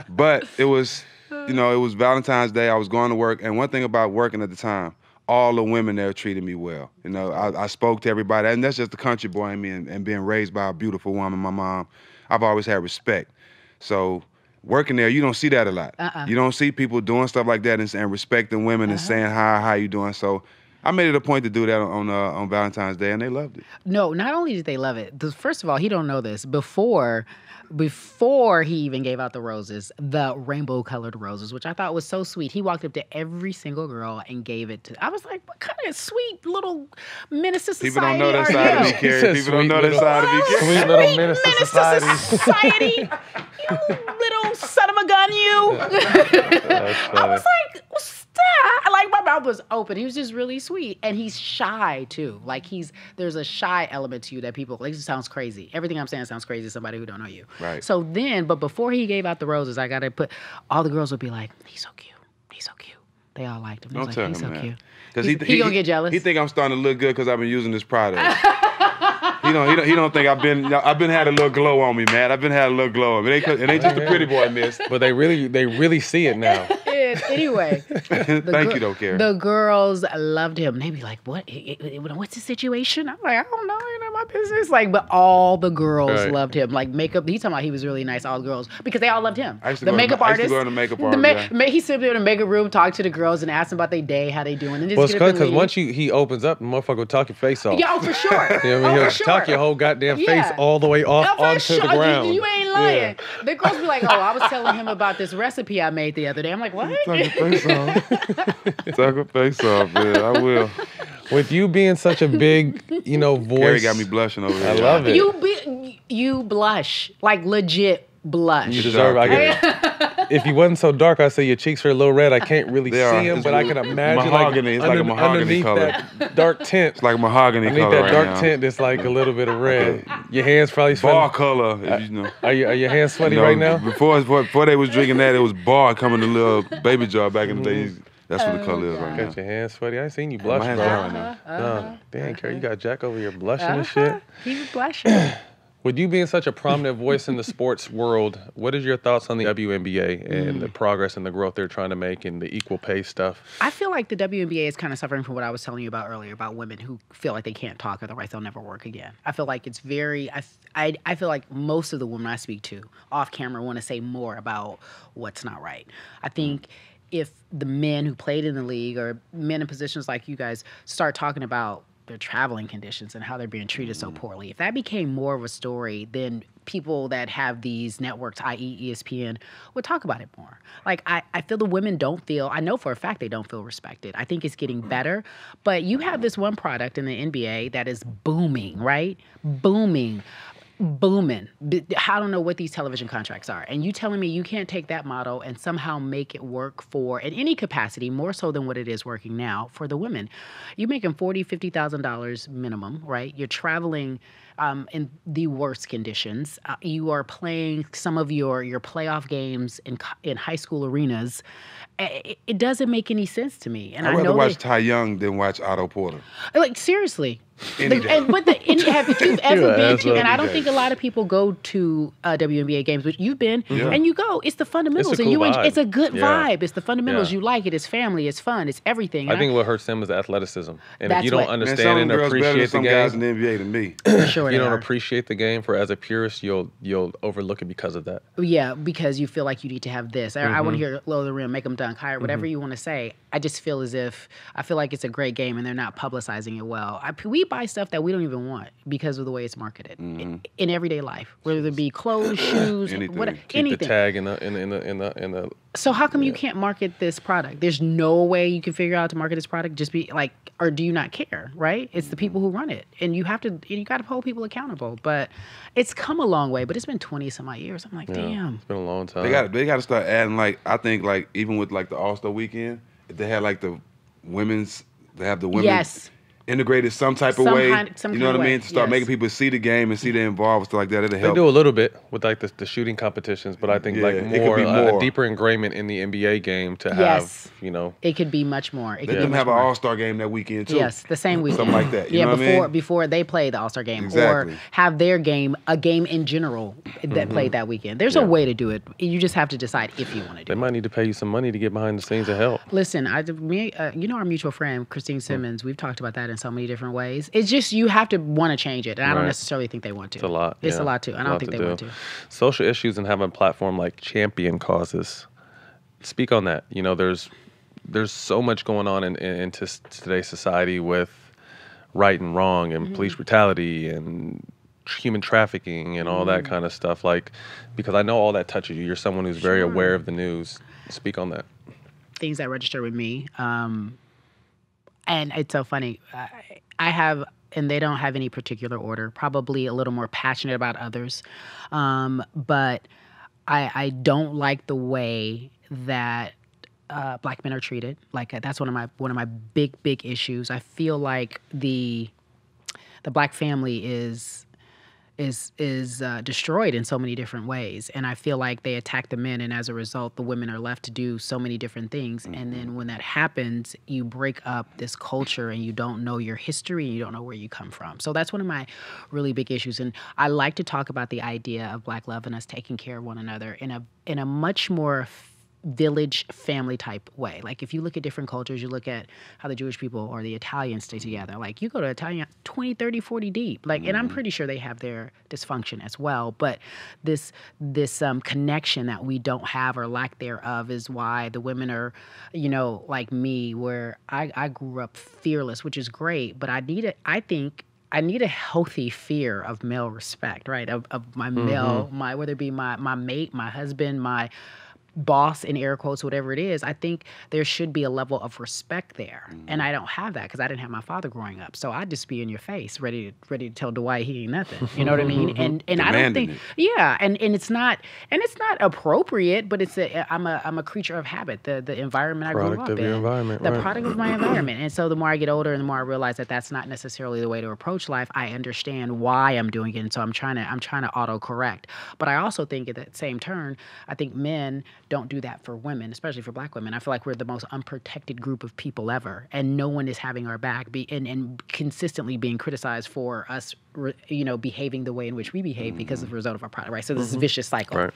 but it was, you know, it was Valentine's Day. I was going to work, and one thing about working at the time, all the women there treated me well. You know, I, I spoke to everybody, and that's just the country boy in me, and, and being raised by a beautiful woman, my mom. I've always had respect. So working there, you don't see that a lot. Uh-uh. You don't see people doing stuff like that and, and respecting women and saying hi, how you doing. So I made it a point to do that on uh, on Valentine's Day, and they loved it. no, not only did they love it. The, first of all, he don't know this before. Before he even gave out the roses, the rainbow colored roses, which I thought was so sweet. He walked up to every single girl and gave it to. I was like, "What kind of sweet little minister society People don't know that are side of you?" me, Cari. said People don't sweet know that little- side of me, Cari. Sweet little minister society. society. you little son of a gun, you. [LAUGHS] I was like, stop. [LAUGHS] Like my mouth was open. He was just really sweet. And he's shy too. Like he's there's a shy element to you that people like it sounds crazy. Everything I'm saying sounds crazy to somebody who don't know you. Right. So then, but before he gave out the roses, I gotta put all the girls would be like, he's so cute. He's so cute. They all liked him. He Don't was tell like, he's him so that. cute. Because He's- he gonna get jealous. He think I'm starting to look good because I've been using this product. [LAUGHS] he don't. He don't. He don't think I've been. I've been had a little glow on me, man. I've been had a little glow on me. It ain't, 'cause- it ain't just a oh, pretty boy miss. But they really they really see it now. [LAUGHS] And anyway, the [LAUGHS] Thank gir- you, though, Karen. The girls loved him. They be like, "What? What's the situation?" I'm like, "I don't know. You know my business." Like, but all the girls Right. loved him. Like makeup. He's talking about he was really nice. All the girls because they all loved him. I used to the to- makeup I used to artist. go to the makeup the artist, ma- yeah. ma- he sit there in the makeup room, talk to the girls, and ask them about their day, how they doing, and just Well, it's get up and because once you he opens up, the motherfucker will talk your face off. yeah, oh, for sure. [LAUGHS] You know what I mean? oh, He'll for sure. talk your whole goddamn face all the way off Oh, onto sure. the You- ground. You, ain't lying. Yeah. The girls be like, "Oh, I was telling him [LAUGHS] about this recipe I made the other day." I'm like, "What?" Tuck your face off. [LAUGHS] Tuck your face off, man. I will. With you being such a big, you know, voice. Cari got me blushing over here. I love it. You be You blush like legit blush. You deserve. I get, if you wasn't so dark, I'd say your cheeks are a little red. I can't really They see are. them, It's but I can imagine mahogany. like, It's like a mahogany underneath color. that dark tint. It's like mahogany Underneath color that right dark now. tint, it's like a little bit of red. Your hands probably sweaty. Bar color, if you know. Are, you, are your hands sweaty No, right now? Before, before before they was drinking that, it was bar coming in a little baby jar back in the days. That's what the color is right now. Got your hands sweaty. I ain't seen you My blush, hands bro. are right now. No, dang, Cari, you got Jack over here blushing and shit. Uh-huh. He was blushing. [CLEARS THROAT] With you being such a prominent voice in the sports world, what is your thoughts on the WNBA and Mm. the progress and the growth they're trying to make and the equal pay stuff? I feel like the WNBA is kind of suffering from what I was telling you about earlier about women who feel like they can't talk, otherwise they'll never work again. I feel like it's very. I, I, I feel like most of the women I speak to off camera want to say more about what's not right. I think if the men who played in the league or men in positions like you guys start talking about their traveling conditions and how they're being treated so mm. poorly, if that became more of a story, then people that have these networks, i.e., ESPN, would talk about it more. Like, I, I feel the women don't feel, I know for a fact they don't feel respected. I think it's getting mm. better, but you have this one product in the NBA that is booming, right? Booming booming. I don't know what these television contracts are. And you telling me you can't take that model and somehow make it work for in any capacity, more so than what it is working now for the women. You're making forty, fifty thousand dollars minimum, right? You're traveling um, in the worst conditions. Uh, you are playing some of your your playoff games in in high school arenas. It, it doesn't make any sense to me. And I'd I rather know watch that- Ty Young than watch Otto Porter. like seriously. Any The- and but the and have if you've [LAUGHS] ever been to, and I don't think a lot of people go to uh, WNBA games, but you've been Yeah. and you go. It's the fundamentals, It's a and you cool enjoy, vibe. it's a good Yeah. vibe. It's the fundamentals. Yeah. You like it. It's family. It's fun. It's everything. I And think what hurts them is athleticism. And if you don't what- understand and girls better than appreciate the some guys in game, the NBA than me. [COUGHS] sure if you don't are. appreciate the game for as a purist, you'll you'll overlook it because of that. Yeah, because you feel like you need to have this. Or I want Mhm. to hear low the rim, make them dunk higher, whatever Mhm. you want to say. I just feel as if I feel like it's a great game and they're not publicizing it well. I, we buy stuff that we don't even want because of the way it's marketed in, mm-hmm. in everyday life, whether it be clothes, [COUGHS] shoes, what, Keep anything. the tag in the in the in the in the, in the So how come you can't market this product? There's no way you can figure out to market this product. Just be like, or do you not care? Right? It's the people mm-hmm. who run it, and you have to. and You got to hold people accountable. But it's come a long way. But it's been twenty some odd years. I'm like, yeah, damn. It's been a long time. They got they got to start adding like I think like even with like the All Star Weekend, if they had like the women's, they have the women Yes. Integrated some type of way. kind- some you know kind what I mean? To start yes. making people see the game and see they're involved stuff like that. It'll They do a little bit with like the, the shooting competitions, but I think Yeah, like it could more, uh, more. a deeper ingrainment in the NBA game to have you know It could be much more. It Let could them much have an. All Star game that weekend too. Yes, the same weekend. Something like that. You yeah, know what I before mean? before they play the All Star game, Exactly. or have their game, a game in general that Mhm. played that weekend. There's Yeah. a way to do it. You just have to decide if you want to do. It. They might need to pay you some money to get behind the scenes and help. Listen, I me, uh, you know our mutual friend Christine Simmons. We've talked about that in so many different ways. It's just you have to want to change it, and I don't necessarily think they want to. It's a lot. It's yeah. a lot too. I don't think they do. want to. Social issues and having a platform like Champion causes. Speak on that. You know, there's there's so much going on in, in, in tis- today's society with right and wrong and police Mm-hmm. brutality and human trafficking and all that Mhm. kind of stuff. Like, because I know all that touches you. You're someone who's very Sure. aware of the news. Speak on that. things that register with me. Um, and it's so funny. I, have, and they don't have any particular order. Probably a little more passionate about others, um, but I, I don't like the way that uh, black men are treated. Like uh, that's one of my one of my big big issues. I feel like the the black family is is is uh, destroyed in so many different ways and i feel like they attack the men and as a result the women are left to do so many different things and then when that happens you break up this culture and you don't know your history and you don't know where you come from. So that's one of my really big issues and i like to talk about the idea of black love and us taking care of one another in a in a much more village family type way. Like if you look at different cultures, you look at how the Jewish people or the Italians stay together. Like you go to Italian 20, 30, 40 deep. Like and I'm pretty sure they have their dysfunction as well, but this this um, connection that we don't have or lack thereof is why the women are, you know, like me where I I grew up fearless, which is great, but I need it I think I need a healthy fear of male respect, right? Of, of my male, my whether it be my my mate, my husband, my boss in air quotes whatever it is i think there should be a level of respect there. And mm-hmm. i don't have that because i didn't have my father growing up. So i'd just be in your face ready to ready to tell dwight he ain't nothing. You know what i [LAUGHS] mean? And and i don't Demanding think yeah and and it's not and it's not appropriate but it's a i'm a i'm a creature of habit the the environment i grew Product up of in. your environment, the right. product of my environment. And so the more i get older and the more i realize that that's not necessarily the way to approach life i understand why i'm doing it. And so i'm trying to i'm trying to auto correct. But i also think at that same turn i think men don't do that for women especially for black women. I feel like we're the most unprotected group of people ever and no one is having our back be, and, and consistently being criticized for us you know behaving the way in which we behave because of mm. the result of our product right? So this is a vicious cycle. Right.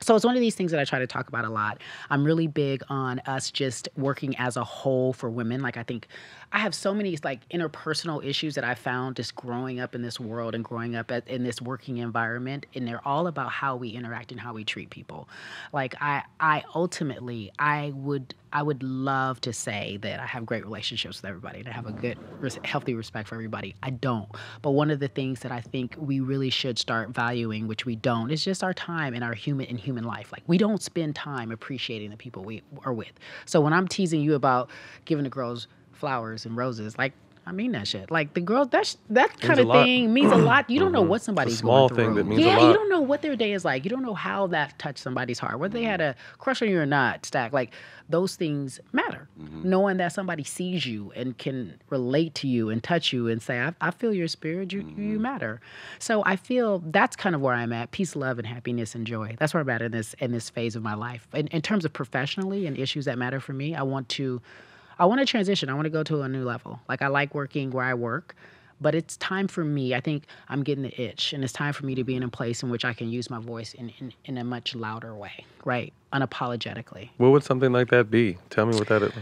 So it's one of these things that I try to talk about a lot. I'm really big on us just working as a whole for women. Like I think I have so many like interpersonal issues that I found just growing up in this world and growing up at, in this working environment, and they're all about how we interact and how we treat people. Like I, I ultimately, I would, I would love to say that I have great relationships with everybody and I have a good, healthy respect for everybody. I don't. But one of the things that I think we really should start valuing, which we don't, is just our time and our human and human life. Like we don't spend time appreciating the people we are with. So when I'm teasing you about giving the girls flowers and roses, like I mean that shit. Like the girl, that's that kind a of thing means a lot. You don't know what [CLEARS THROAT] somebody's small going thing through. that means a yeah, lot. you don't know what their day is like. You don't know how that touched somebody's heart, whether they had a crush on you or not. Stak like those things matter. Mm-hmm. Knowing that somebody sees you and can relate to you and touch you and say, "I, I feel your spirit. You you mm-hmm. matter." So I feel that's kind of where I'm at: peace, love, and happiness and joy. That's where I'm at in this in this phase of my life. In, in terms of professionally and issues that matter for me, I want to. I want to transition. I want to go to a new level. Like I like working where I work, but it's time for me. I think I'm getting the itch, and it's time for me to be in a place in which I can use my voice in, in, in a much louder way, right? Unapologetically. What would something like that be? Tell me what that is.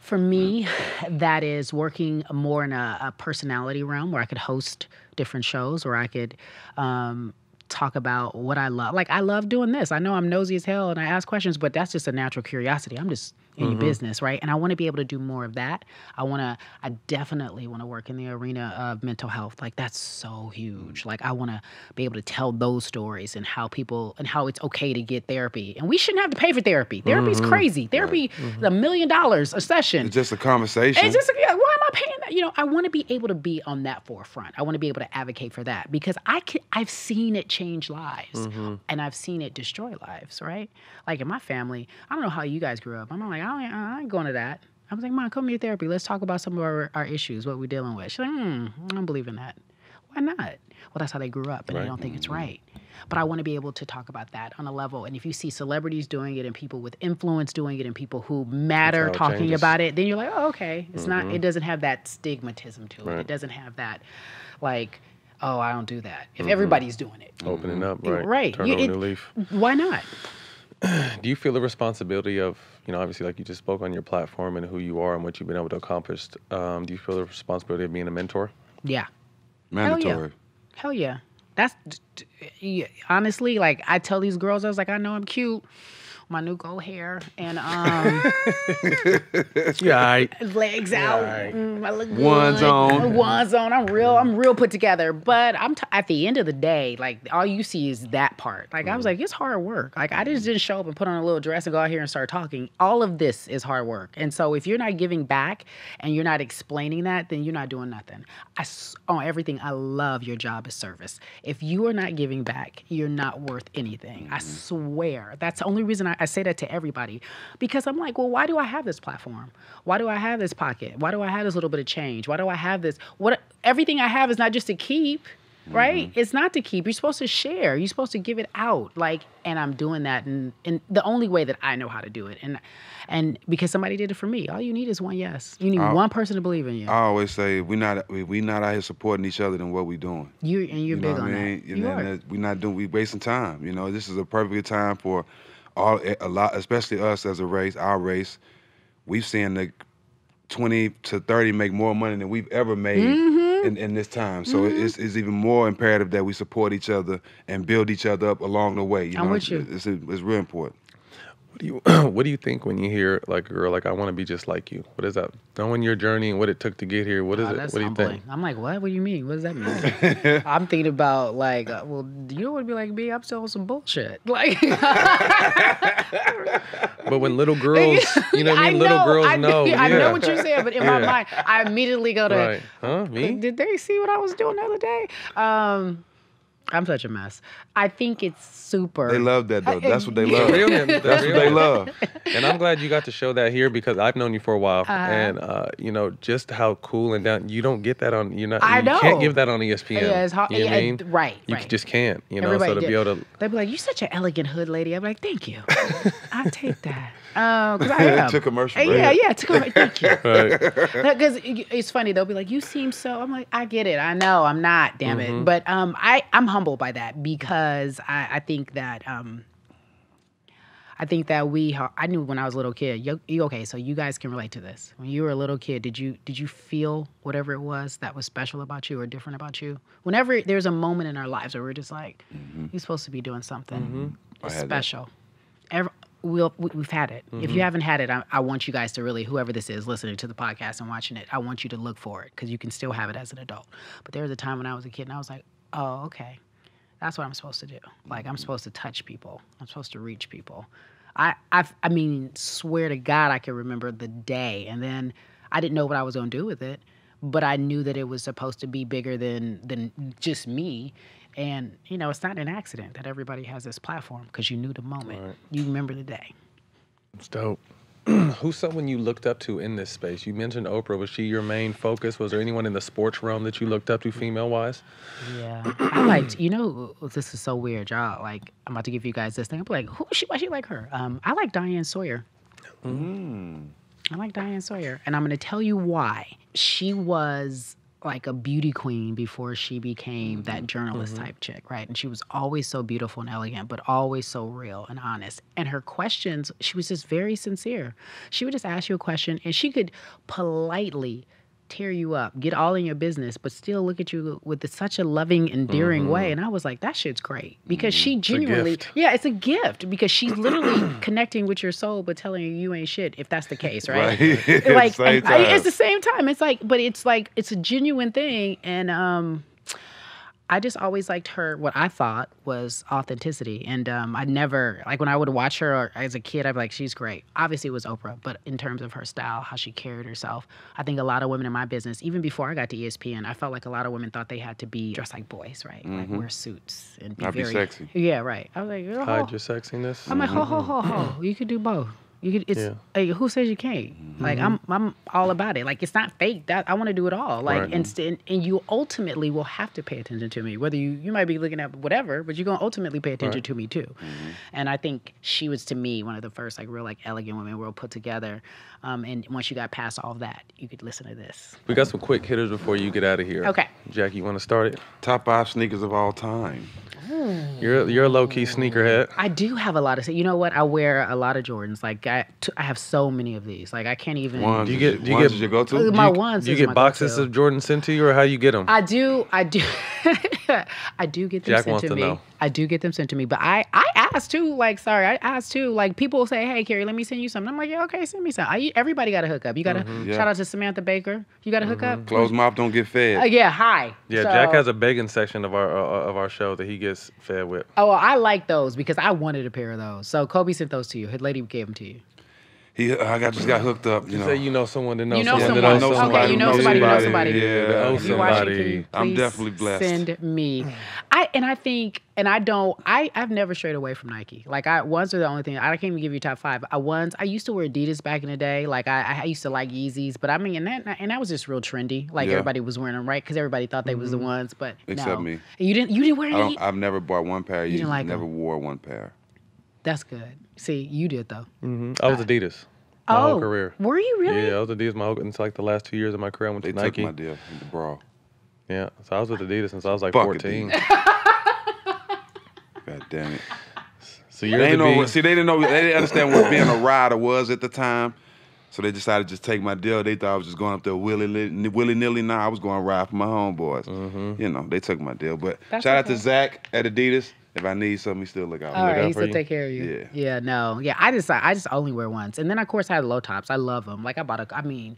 For me, [SIGHS] that is working more in a, a personality realm where I could host different shows, or I could um, talk about what I love. Like I love doing this. I know I'm nosy as hell and I ask questions, but that's just a natural curiosity. I'm just in your mm-hmm. business, right? And I want to be able to do more of that. I want to. I definitely want to work in the arena of mental health. Like that's so mm. huge. Like I want to be able to tell those stories and how people and how it's okay to get therapy. And we shouldn't have to pay for therapy. Therapy's mm-hmm. crazy. Therapy, mm-hmm. a million dollars a session. It's just a conversation. It's just yeah, am I paying that? You know, I want to be able to be on that forefront. I want to be able to advocate for that because I can, I've seen it change lives and I've seen it destroy lives. Right? Like in my family, I don't know how you guys grew up. I'm like I ain't, I ain't going to that. I was like, Mom, come to your therapy. Let's talk about some of our, our issues, what we're dealing with. She's like, hmm, I don't believe in that. Why not? Well, that's how they grew up, and I don't think it's right. But I want to be able to talk about that on a level. And if you see celebrities doing it, and people with influence doing it, and people who matter talking changes. about it, then you're like, oh, okay. It's not. It doesn't have that stigmatism to it. Right. It doesn't have that, like, oh, I don't do that. If everybody's doing it, Opening up, right? Right. Turn You- over a it- new leaf. why not? Do you feel the responsibility of, you know, obviously, like you just spoke on your platform and who you are and what you've been able to accomplish? Um, do you feel the responsibility of being a mentor? Yeah. Mandatory. Hell yeah. That's yeah, honestly like I tell these girls I was like I know I'm cute, my new gold hair and um [LAUGHS] legs out. Mm, I look good. One's on. One's on. I'm real. I'm real put together. But I'm t- at the end of the day, like all you see is that part. Like I was like, it's hard work. Like I just didn't show up and put on a little dress and go out here and start talking. All of this is hard work. And so if you're not giving back and you're not explaining that, then you're not doing nothing. I on everything. I love your job as service. If you are not giving back, you're not worth anything. I swear. That's the only reason I, I say that to everybody because I'm like, well, why do I have this platform? Why do I have this pocket? Why do I have this little bit of change? Why do I have this? What everything I have is not just to keep, right? It's not to keep. You're supposed to share. You're supposed to give it out. Like, and I'm doing that in, in the only way that I know how to do it. And and because somebody did it for me. All you need is one yes. You need Uh, one person to believe in you. I always say we not we, not out here supporting each other than what we doing. you and you're you big on I mean? that. You You know, are. that we not doing We're wasting time. You know, this is a perfect time for all a lot, especially us as a race, our race. We've seen the twenty to thirty make more money than we've ever made Mm-hmm. in, in this time. So it's, it's even more imperative that we support each other and build each other up along the way. You I'm know, with you. It's, it's, it's real important. What do you [CLEARS THROAT] What do you think when you hear like a girl like I want to be just like you? What is that? Knowing your journey and what it took to get here. What is Oh, it? What do you humbling. think? I'm like, what? What do you mean? What does that mean? [LAUGHS] I'm thinking about like, uh, well, do you know what it'd be like me? I'm still on some bullshit. [LAUGHS] Like, But when little girls, [LAUGHS] you know, what I mean, little girls I, know. I yeah. know what you're saying, but in my mind, I immediately go to, Right? Huh? Me? did they see what I was doing the other day? Um, I'm such a mess. I think it's super. They love that though. That's what they Yeah. [LAUGHS] love. Real him, the That's real what they love. And I'm glad you got to show that here because I've known you for a while, Uh-huh. and uh, you know just how cool and down. You don't get that on. You're not. I you know. can't give that on ESPN. Yeah, it's hard. You know yeah, I mean? right, You right. just can't. You know. Everybody so to did. be able to. They'd be like, "You're such an elegant hood lady." I'm like, "Thank you, [LAUGHS] I take that." Because I [LAUGHS] am. To commercial Uh, break. Yeah, yeah. To commercial. Thank you. Right. Because it's funny, they'll be like, "You seem so." I'm like, "I get it. I know. I'm not. Damn Mm-hmm. it." But um, I I'm humbled by that because I I think that um. I think that we, I knew when I was a little kid. You, you okay? So you guys can relate to this. When you were a little kid, did you did you feel whatever it was that was special about you or different about you? Whenever there's a moment in our lives where we're just like, mm-hmm. you're supposed to be doing something mm-hmm. I had that. special. Every, we'll, we- we've had it. If you mm-hmm. haven't had it, I, I want you guys to really, whoever this is listening to the podcast and watching it, I want you to look for it because you can still have it as an adult. But there was a time when I was a kid and I was like, oh, okay, that's what I'm supposed to do. Like I'm supposed to touch people. I'm supposed to reach people. I, I, I mean, swear to God, I can remember the day, and then I didn't know what I was going to do with it, but I knew that it was supposed to be bigger than than just me. And you know, it's not an accident that everybody has this platform because you knew the moment. You remember the day. It's dope. [CLEARS THROAT] Who's someone you looked up to in this space? You mentioned Oprah. Was she your main focus? Was there anyone in the sports realm that you looked up to, female wise? Yeah, I liked. You know, this is so weird, y'all. Like, I'm about to give you guys this thing. I'm like, who? She, why she like her? Um, I like Diane Sawyer. I like Diane Sawyer, and I'm going to tell you why. She was like a beauty queen before she became mm-hmm, that journalist mm-hmm. type chick, right? And she was always so beautiful and elegant, but always so real and honest. And her questions, she was just very sincere. She would just ask you a question, and she could politely tear you up, get all in your business, but still look at you with such a loving, endearing way. And I was like, that shit's great because she genuinely, gift. yeah, it's a gift because she's literally [CLEARS THROAT] connecting with your soul, but telling you you ain't shit if that's the case, right? Right. [LAUGHS] like Same I- it's the same time. It's like, but it's like it's a genuine thing, and um, I just always liked her. What I thought was authenticity, and um, I never like when I would watch her or, as a kid. I'd be like, she's great. Obviously, it was Oprah, but in terms of her style, how she carried herself, I think a lot of women in my business, even before I got to ESPN, I felt like a lot of women thought they had to be dressed like boys, right? Like wear suits and be Not be very sexy. Yeah, right. I was like, oh, Hide your sexiness. I'm like, ho ho ho ho. You could do both. You could. It's Yeah. hey, who says you can't? Like I'm, I'm all about it. Like it's not fake. That I want to do it all. Like Right. and, st- and you ultimately will have to pay attention to me. Whether you you might be looking at whatever, but you're gonna ultimately pay attention to me too. And I think she was to me one of the first like real like elegant women real put together. Um, and once you got past all that, you could listen to this. We got some quick hitters before you get out of here. Okay. Jackie, you want to start it? Top five sneakers of all time. You're you're a low key sneakerhead. I do have a lot of. You know what? I wear a lot of Jordans. Like I, t- I have so many of these. Like I can't even. Ones Do you get- do you ones get- is your go-to? Uh, my Do you, ones do you is get my boxes go-to. of Jordan sent to you, or how you get them? I do. I do. [LAUGHS] I do get them Jack sent wants to, to me. know. I do get them sent to me, but I I ask too. Like, sorry, I ask too. Like, people say, "Hey, Cari, let me send you something." I'm like, "Yeah, okay, send me some." I, everybody got to hook up. You got to Mm-hmm. Yeah. shout out to Samantha Baker. You got to hook up. Closed mouth don't get fed. Uh, yeah, hi. yeah, So- Jack has a begging section of our uh, of our show that he gets fed with. Oh, I like those because I wanted a pair of those. So Kobe sent those to you. His lady gave them to you. He, I got just got hooked up. You You know. say you know someone that knows You know someone someone. that knows know somebody. Okay, you know who knows somebody. You know somebody. somebody. Yeah. That knows If you watch it, somebody. I'm definitely blessed. Send me. I and I think and I don't. I I've never strayed away from Nike. Like I ones are the only thing. I can't even give you top five. I ones I used to wear Adidas back in the day. Like I I used to like Yeezys, but I mean and that and that was just real trendy. Like Yeah. everybody was wearing them, right? Because everybody thought they was the mm-hmm. ones. But Except no. me. You didn't. You didn't wear Any? I have never bought one pair. You didn't like never 'em? wore one pair. That's good. See, you did though. Mhm. I was Adidas my oh, whole career. were you really? Yeah, I was Adidas my whole. It's like the last two years of my career. I went They to Nike. took my deal in the bra. Yeah, so I was with Adidas since I was like Fuck 14. [LAUGHS] God damn it. So you're They the know. See, they didn't know. They didn't understand what being a rider was at the time. So they decided to just take my deal. They thought I was just going up there willy willy nilly. Nah, I was going to ride for my homeboys. You know, they took my deal. But That's shout out to. Zach at Adidas. If I need something, he still look out. All right, out he still you? take care of you. Yeah. Yeah, no, yeah. I just I just only wear ones, and then of course I had low tops. I love them. Like I bought a. I mean,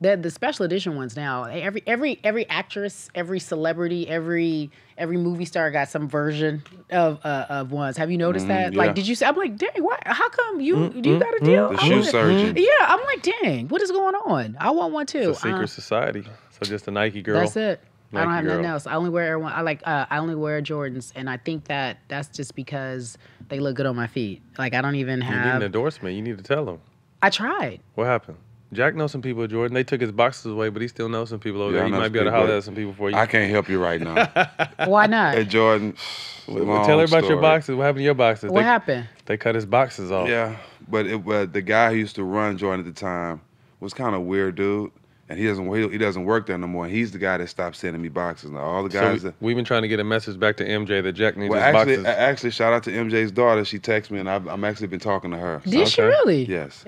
the the special edition ones now. Every every every actress, every celebrity, every every movie star got some version of uh, of ones. Have you noticed that? Mm, yeah. Like, did you? say? I'm like, dang, why? How come you do you got a deal? The shoe want- surgeon. Yeah, I'm like, dang, what is going on? I want one too. It's a secret Uh, society. So just a Nike girl. that's it. I don't Nike have nothing else. I only wear one. I like. Uh, I only wear Jordans, and I think that that's just because they look good on my feet. Like I don't even have. You need an endorsement. You need to tell them. I tried. What happened? Jack knows some people at Jordan. They took his boxes away, but he still knows some people over Yeah, there. He might be able to holler at some people for you. I can't help you right now. [LAUGHS] Why not? hey Jordan, [SIGHS] Well, long tell her about your boxes. What happened to your boxes? what they, happened? They cut his boxes off. Yeah, but it, but the guy who used to run Jordan at the time was kind of weird dude, and he doesn't he, he doesn't work there no more. He's the guy that stopped sending me boxes. Now all the So guys we, that. we've been trying to get a message back to MJ that Jack needs Well, his actually, boxes. a- actually, shout out to MJ's daughter. She texted me, and I've, I'm actually been talking to her. Did she Okay. really? Yes,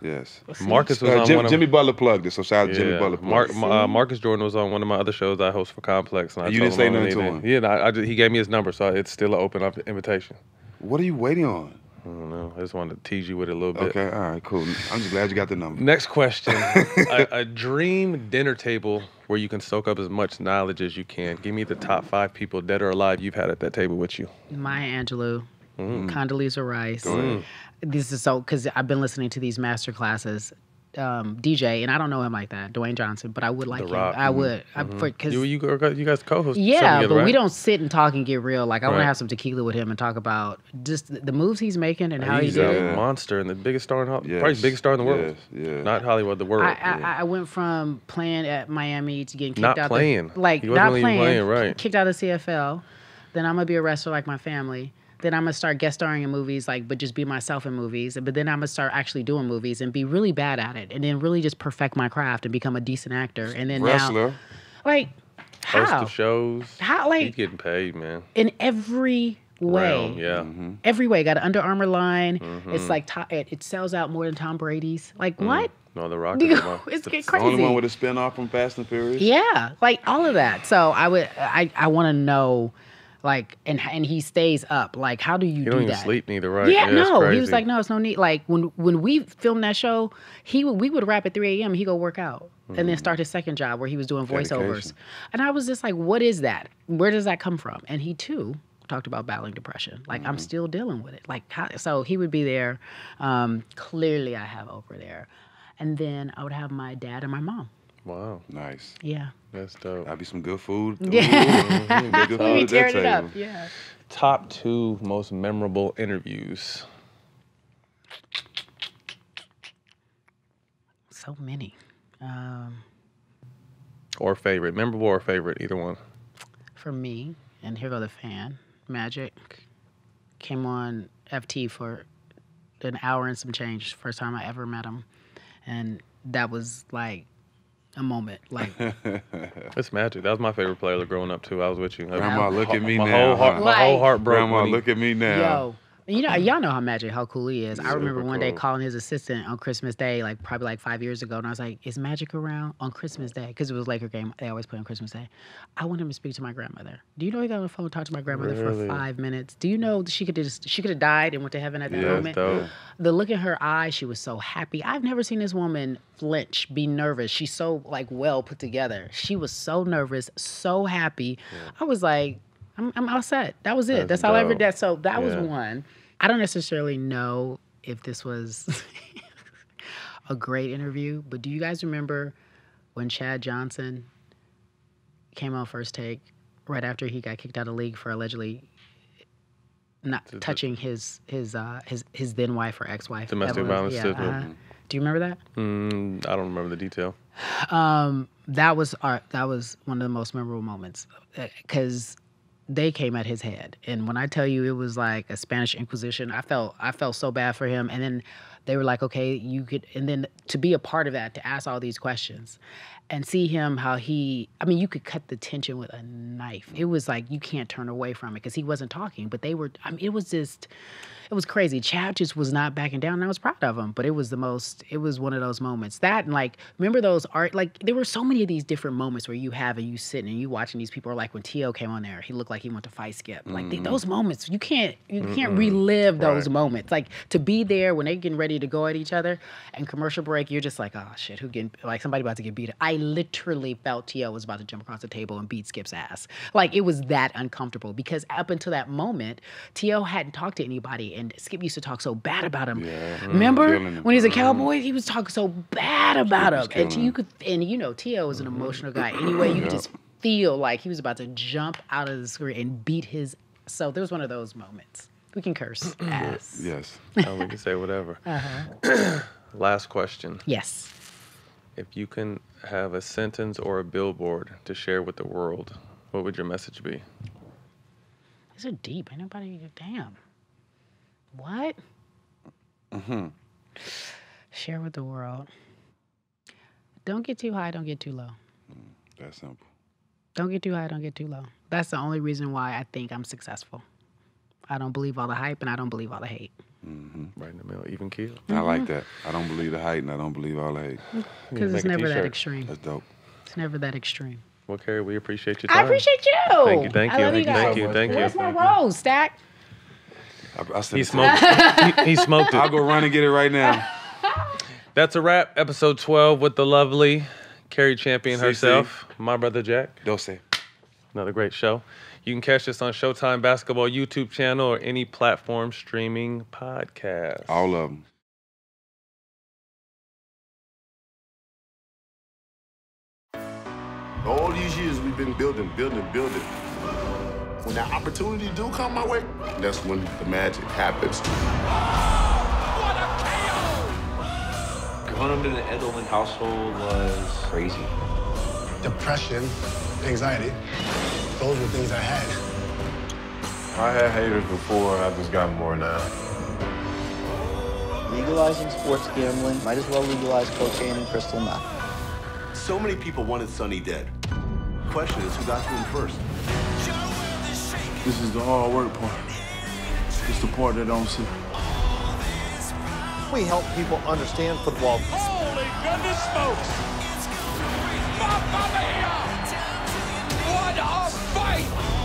yes. Marcus was Uh, on Jim- one of Jimmy Butler plugged it, so shout out to Jimmy Butler. Mark, plugged uh, Marcus Jordan was on one of my other shows I host for Complex. And I you didn't say him nothing to him? Yeah, no, I, I just, he gave me his number, so it's still an open up invitation. What are you waiting on? I don't know. I just wanted to tease you with it a little bit. Okay, all right, cool. I'm just glad you got the number. Next question. [LAUGHS] a, a dream dinner table where you can soak up as much knowledge as you can. Give me the top five people, dead or alive, you've had at that table with you. Maya Angelou, Mm. Condoleezza Rice. Go ahead. This is so because I've been listening to these master classes. Um, DJ, and I don't know him like that, Dwayne Johnson, but I would like The him. Rock. I would, I, for because You, you, you guys co-host. Yeah, together, but we don't sit and talk and get real. Like I want to have some tequila with him and talk about just the, the moves he's making and how He's he did a it. monster and the biggest star in Ho- Yes. probably the biggest star in the world. Yes, yes. Not Hollywood, the world. I, I, I went from playing at Miami to getting kicked Not out. playing. The, like He wasn't not really playing, playing, right. Kicked out of CFL. Then I'm gonna be a wrestler like my family. Then I'm gonna start guest starring in movies, like but just be myself in movies. But then I'm gonna start actually doing movies and be really bad at it, and then really just perfect my craft and become a decent actor. And then now, Wrestler. like Host of shows. How, like He's like- getting paid, man. in every way. Realm, yeah. Mm-hmm. Every way, got an Under Armour line. Mm-hmm. It's like to- it, it sells out more than Tom Brady's. Like Mm. what? No, the Rock. [LAUGHS] You is know, the- it's the- get The crazy. only one with a spin off from Fast and Furious. Yeah, like all of that. So I would, I, I want to know, like, and and he stays up. Like, how do you You do don't even that? sleep neither, right? Yeah, it's no. He was like, no, it's no need. Like when when we filmed that show, he would we would wrap at 3 a.m. He go work out and then start his second job where he was doing voiceovers. Dedication. And I was just like, what is that? Where does that come from? And he too talked about battling depression. Like I'm still dealing with it. Like how, so he would be there. Um, clearly, I have Oprah there, and then I would have my dad and my mom. Wow, Nice. Yeah. that's dope. That'd be some good food. Yeah. Ooh, [LAUGHS] good [LAUGHS] food be tearing it up. Yeah. Top two most memorable interviews. So many. Um, Or favorite, memorable or favorite, either one. for me, and here go the fan, Magic came on FT for an hour and some change. First time I ever met him, and that was like a moment. Like [LAUGHS] It's magic. That was my favorite player growing up too. I was with you. Grandma, look at me my now. Whole heart, huh? my whole heart broke. Grandma, look at me now. yo. You know, y'all know how Magic, how cool he is. I remember one day cool. calling his assistant on Christmas Day, like probably like five years ago, and I was like, "Is Magic around on Christmas Day?" Because it was Laker game. They always play on Christmas Day. I want him to speak to my grandmother. Do you know he got on the phone and talked to my grandmother Really? for five minutes? Do you know she could just she could have died and went to heaven at that Yeah, moment? dope. The look in her eyes, she was so happy. I've never seen this woman flinch, be nervous. She's so like well put together. She was so nervous, so happy. I was like, I'm, I'm all set. That was it. That's That's, all I ever did. So that was one. I don't necessarily know if this was [LAUGHS] a great interview, but do you guys remember when Chad Johnson came on first take right after he got kicked out of league for allegedly not touching his his uh his his then wife or ex-wife Domestic Evelyn? violence yeah, uh-huh. do you remember that Mm, I don't remember the detail. um, that was our that was one of the most memorable moments because they came at his head, and when I tell you it was like a Spanish Inquisition, I felt I felt so bad for him. And then they were like, okay, you could, and then to be a part of that, to ask all these questions and see him how he, I mean, you could cut the tension with a knife. It was like you can't turn away from it because he wasn't talking, but they were, I mean, it was just, it was crazy. Chad just was not backing down, and I was proud of him. But it was the most, it was one of those moments. That and like, remember those art? Like, there were so many of these different moments where you have and you sitting and you watching these people. Are like when T.O. came on there, he looked like he went to fight Skip. Like th- those mm. moments, you can't, you can't relive those moments. Like to be there when they getting ready to go at each other, and commercial break, you're just like, oh shit, who getting like somebody about to get beat. I literally felt T.O. was about to jump across the table and beat Skip's ass. Like it was that uncomfortable because up until that moment, T.O. hadn't talked to anybody, and Skip used to talk so bad about him. Mm, Remember Killing him. when he was a mm. cowboy, he was talking so bad about him, and you could, and you know, T.O. is an mm-hmm. emotional guy. Anyway, you could just feel like he was about to jump out of the screen and beat his. So there was one of those moments. We can curse [CLEARS THROAT] ass. Yes. [LAUGHS] Oh, we can say whatever. Uh-huh. [CLEARS THROAT] Last question. Yes. If you can have a sentence or a billboard to share with the world, what would your message be? These are deep. Ain't nobody. Damn. What? Mm-hmm. Share with the world. Don't get too high. Don't get too low. That's simple. Don't get too high. Don't get too low. That's the only reason why I think I'm successful. I don't believe all the hype and I don't believe all the hate. Mhm. Right in the middle, even keel. I like that. I don't believe the height and I don't believe all the hate. Because it's never that t-shirt. extreme. That's dope. It's never that extreme. Well, Cari, we appreciate your time. I appreciate you. Thank you, thank I you, love thank you, guys. thank you, thank you. Where's my rose, Stak? I, I said He it. smoked. he, he smoked I'll go run and get it right now. [LAUGHS] That's a wrap. Episode 12 with the lovely Cari Champion CC. herself, my brother Jack. Don't say. Another great show. You can catch this on Showtime Basketball YouTube channel or any platform streaming podcast. All of them. All these years we've been building, building, building. When that opportunity do come my way, that's when the magic happens. What a KO! Growing up in an Edelman household was crazy. Depression, anxiety, those were things I had. I had haters before, I just got more now. Legalizing sports gambling, might as well legalize cocaine and crystal meth. So many people wanted Sonny dead. Question is, who got to him first? This is the hard work part. It's the part that don't see. We help people understand football. Holy goodness smokes! Mamma mia! What a fight!